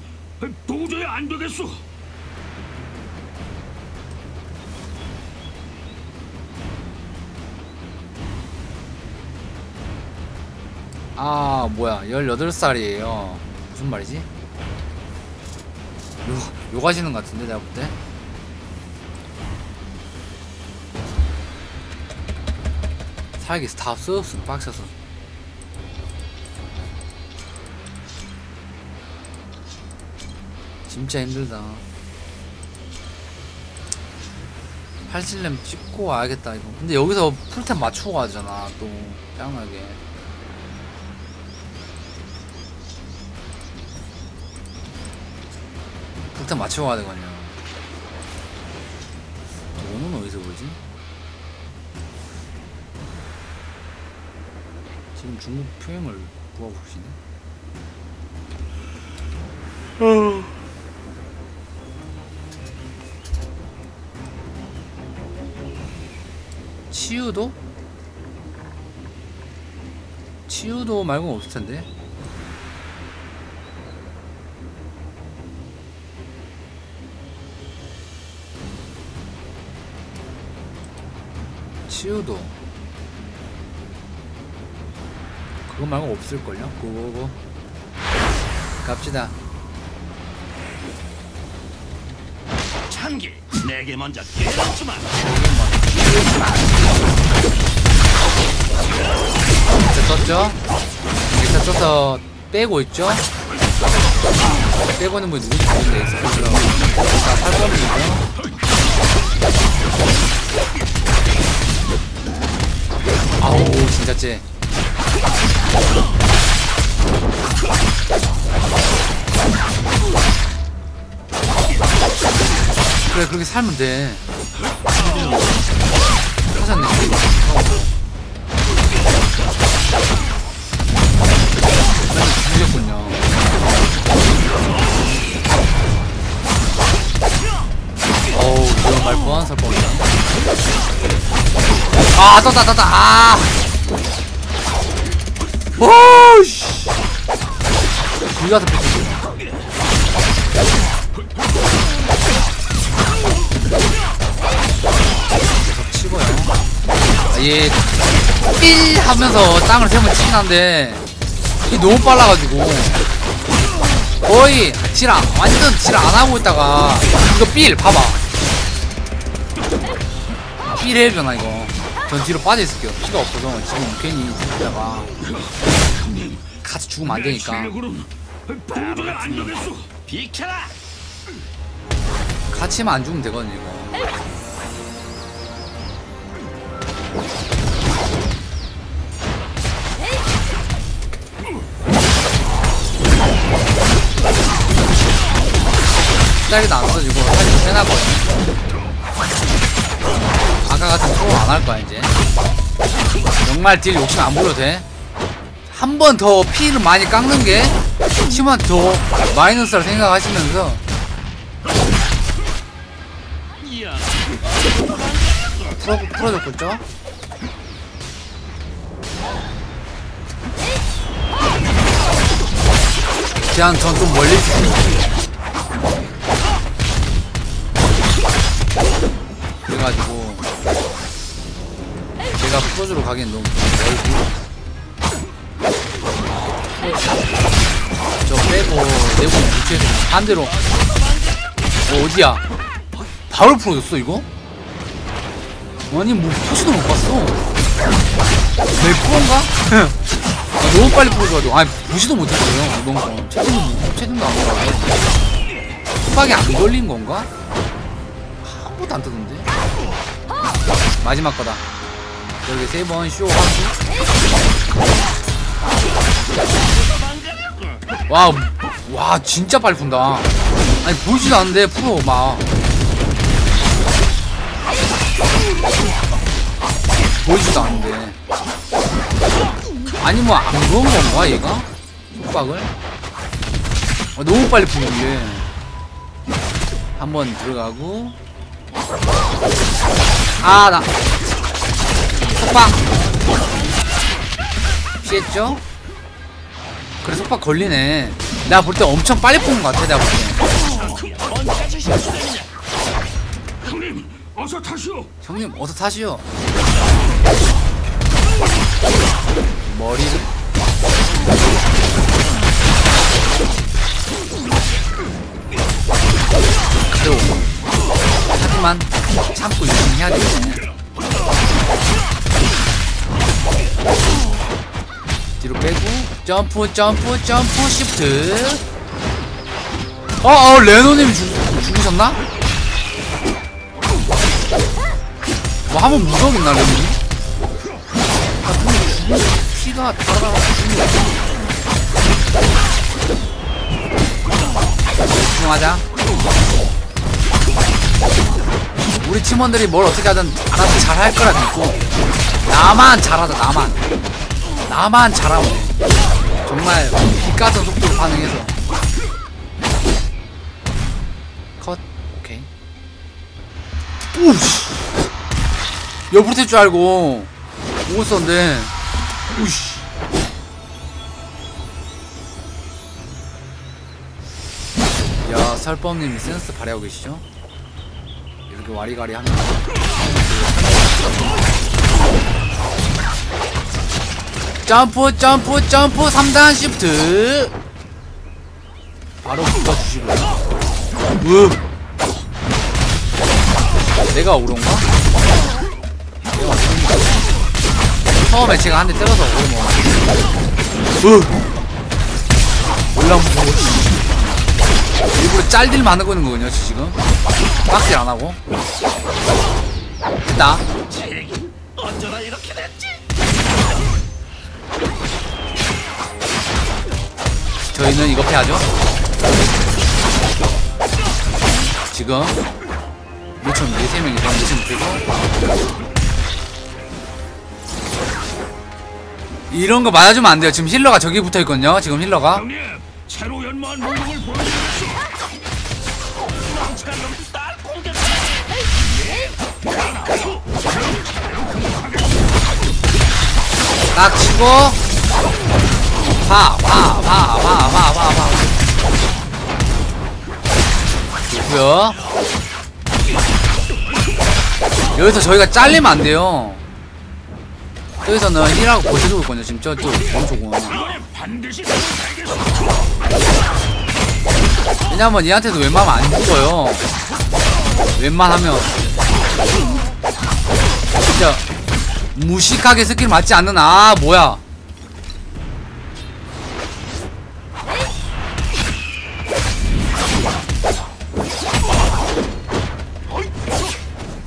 도저히 안 되겠소. 아 뭐야 18살이에요 무슨 말이지? 요, 욕하시는 것 같은데 내가 볼때 살기 다 쓰였어 빡쳐서 진짜 힘들다 87렘 찍고 와야겠다 이거 근데 여기서 풀템 맞추고 가잖아 또 짱나게 폭탄 맞추고 가야 되거든요. 오는 어디서 보지? 지금 중국 표행을 누가 보시네? 치유도? 치유도 말고는 없을 텐데. 치유도 그거 말고 없을걸요? 그거 갑시다 참기 내게 먼저 깨닫지 마. 자 떴죠? 일단 떠서 빼고 있죠? 빼고 있는 분이 누구지 모르겠는데 엑스플로러 자 팔번이죠 아우 진짜 쟤 그래 그렇게 살면 돼 살 뻔했다. 아, 떴다, 떴다, 아! 오씨! 거기 가서 얘, 삘! 하면서 땅을 세면 치긴 한데, 이 너무 빨라가지고 거의 딜안 완전 딜안 하고 있다가 이거 빌 봐봐 빌 해변아 이거 전 뒤로 빠져 있을게요 피가 없어서 지금 괜히 있다가 같이 죽으면 안 되니까. 비켜라. 같이만 안 죽으면 되거든요 이거 딸기도 안 써지고 사실 세나거든요 아까 같은 프로 안할 거야 이제 정말 딜 욕심 안 부려도 돼? 한 번 더 피를 많이 깎는 게 팀한 더 마이너스라 생각하시면서. 풀어, 풀어줬고 있죠? 그냥 전좀 멀리 있을게요. 가지고 제가 풀어주러 가기엔 너무 멀고. 저 빼고 내부 유치해서 반대로. 어, 어디야? 바로 풀어줬어 이거? 아니 뭐 표시도 못 봤어. 내 프로인가? 아, 너무 빨리 풀어줘가지고. 아니 보지도 못했어요. 이번 거 채팅도 못- 채팅도 안 걸어요 수박이 안 걸린 건가? 한 번도 안 뜨던데 마지막 거다. 여기 세번 쇼 하고 와, 와 진짜 빨리 푼다. 아니 보이지도 않는데 풀어 막. 보이지도 않는데. 아니 뭐 안 그런 건가 얘가? 속박을? 어, 너무 빨리 푸는데 한번 들어가고 아나 속박 피했죠? 그래 속박 걸리네 나 볼 때 엄청 빨리 푸는 것 같아 내가 볼때 언제까지 실수되느냐? 형님, 어서 타시오. 형님 어서 타시오 머리를 그리고 하지만 참고 열심히 해야 되겠네 뒤로 빼고 점프 점프 점프 시프트 어어 레노님이 죽, 죽으셨나? 뭐 한 번 무서웠나 레노님? 아 근데 죽은 피가 달아달아 죽는 거 집중하자 우리 팀원들이 뭘 어떻게 하든 알아서 잘 할 거라 믿고 나만 잘하자 나만. 나만 잘하면 돼. 정말 빛같은 속도로 반응해서. 컷. 오케이. 오씨. 옆으로 튈줄 알고 오고 썼는데. 우씨. 야 설법님이 센스 발휘하고 계시죠? 이렇게 와리가리 하면 점프 점프 점프 3단 시프트 바로 붙어주시고요 으 내가 오른가? 내가 오른가? 처음에 제가 한 대 때려서 오른 거. 으! 올라온 거. 짤딜만 하고 있는 저 지금. 빡질 안 하고. 됐다. 어쩌다 이렇게 됐지? 저희는 이렇게 하죠. 지금 미천 네세 명이 더 미천 못해서 이런 거 맞아주면 안 돼요. 지금 힐러가 저기 붙어 있거든요. 지금 힐러가 형님, 새로 연마한 딱 치고 파파파파파파파 좋고요. 여기서 저희가 잘리면 안 돼요. 여기서는 힐하고 버텨주고 있거든요. 지금 저쪽 왼쪽은. 왜냐면 얘한테도 웬만하면 안 죽어요. 웬만하면. 진짜 무식하게 스킬 맞지 않는 아 뭐야.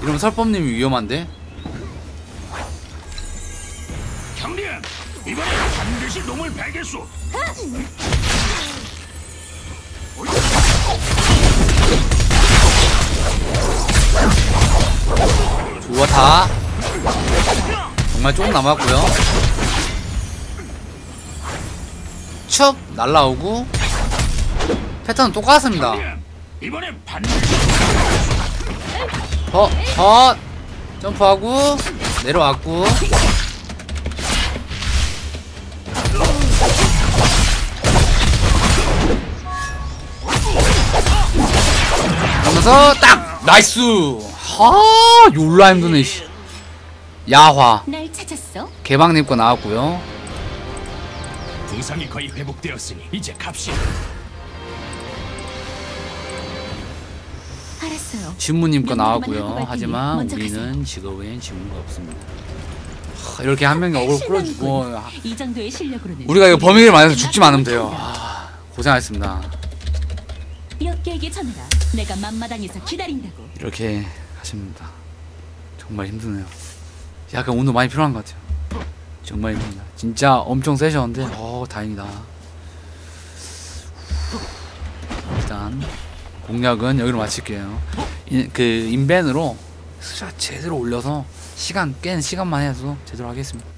이러면 설법님이 위험한데? 형님, 이번엔 반드시 놈을 베겠소. 좋아 다. 정말 조금 남았고요. 축 날라오고 패턴은 똑같습니다. 이번엔 반드시 어, 어, 점프하고 내려왔고. 그러면서 딱! nice 하 졸라 힘드네 씨. 야화 날 찾았어? 개방님 거 나왔고요 부상이 거의 회복되었으니 이제 갑시다. 알았어요. 진무님 거 나왔고요 하지만 먼저 우리는 직업엔 진무가 없습니다 하, 이렇게 한 명이 어글 끌어주고 아, 이 정도의 실력으로는 우리가 이거 범위를 맞아서 죽지만 않으면 돼요 아, 고생하셨습니다 몇 개에게 전해라. 내가 만마당에서 기다린다고. 이렇게 하십니다. 정말 힘드네요. 약간 운동 많이 필요한 것 같아요. 정말 힘듭니다. 진짜 엄청 세셨는데, 어 다행이다. 일단 공략은 여기로 마칠게요. 인, 그 인벤으로 제대로 올려서 시간 깬 시간만 해서 제대로 하겠습니다.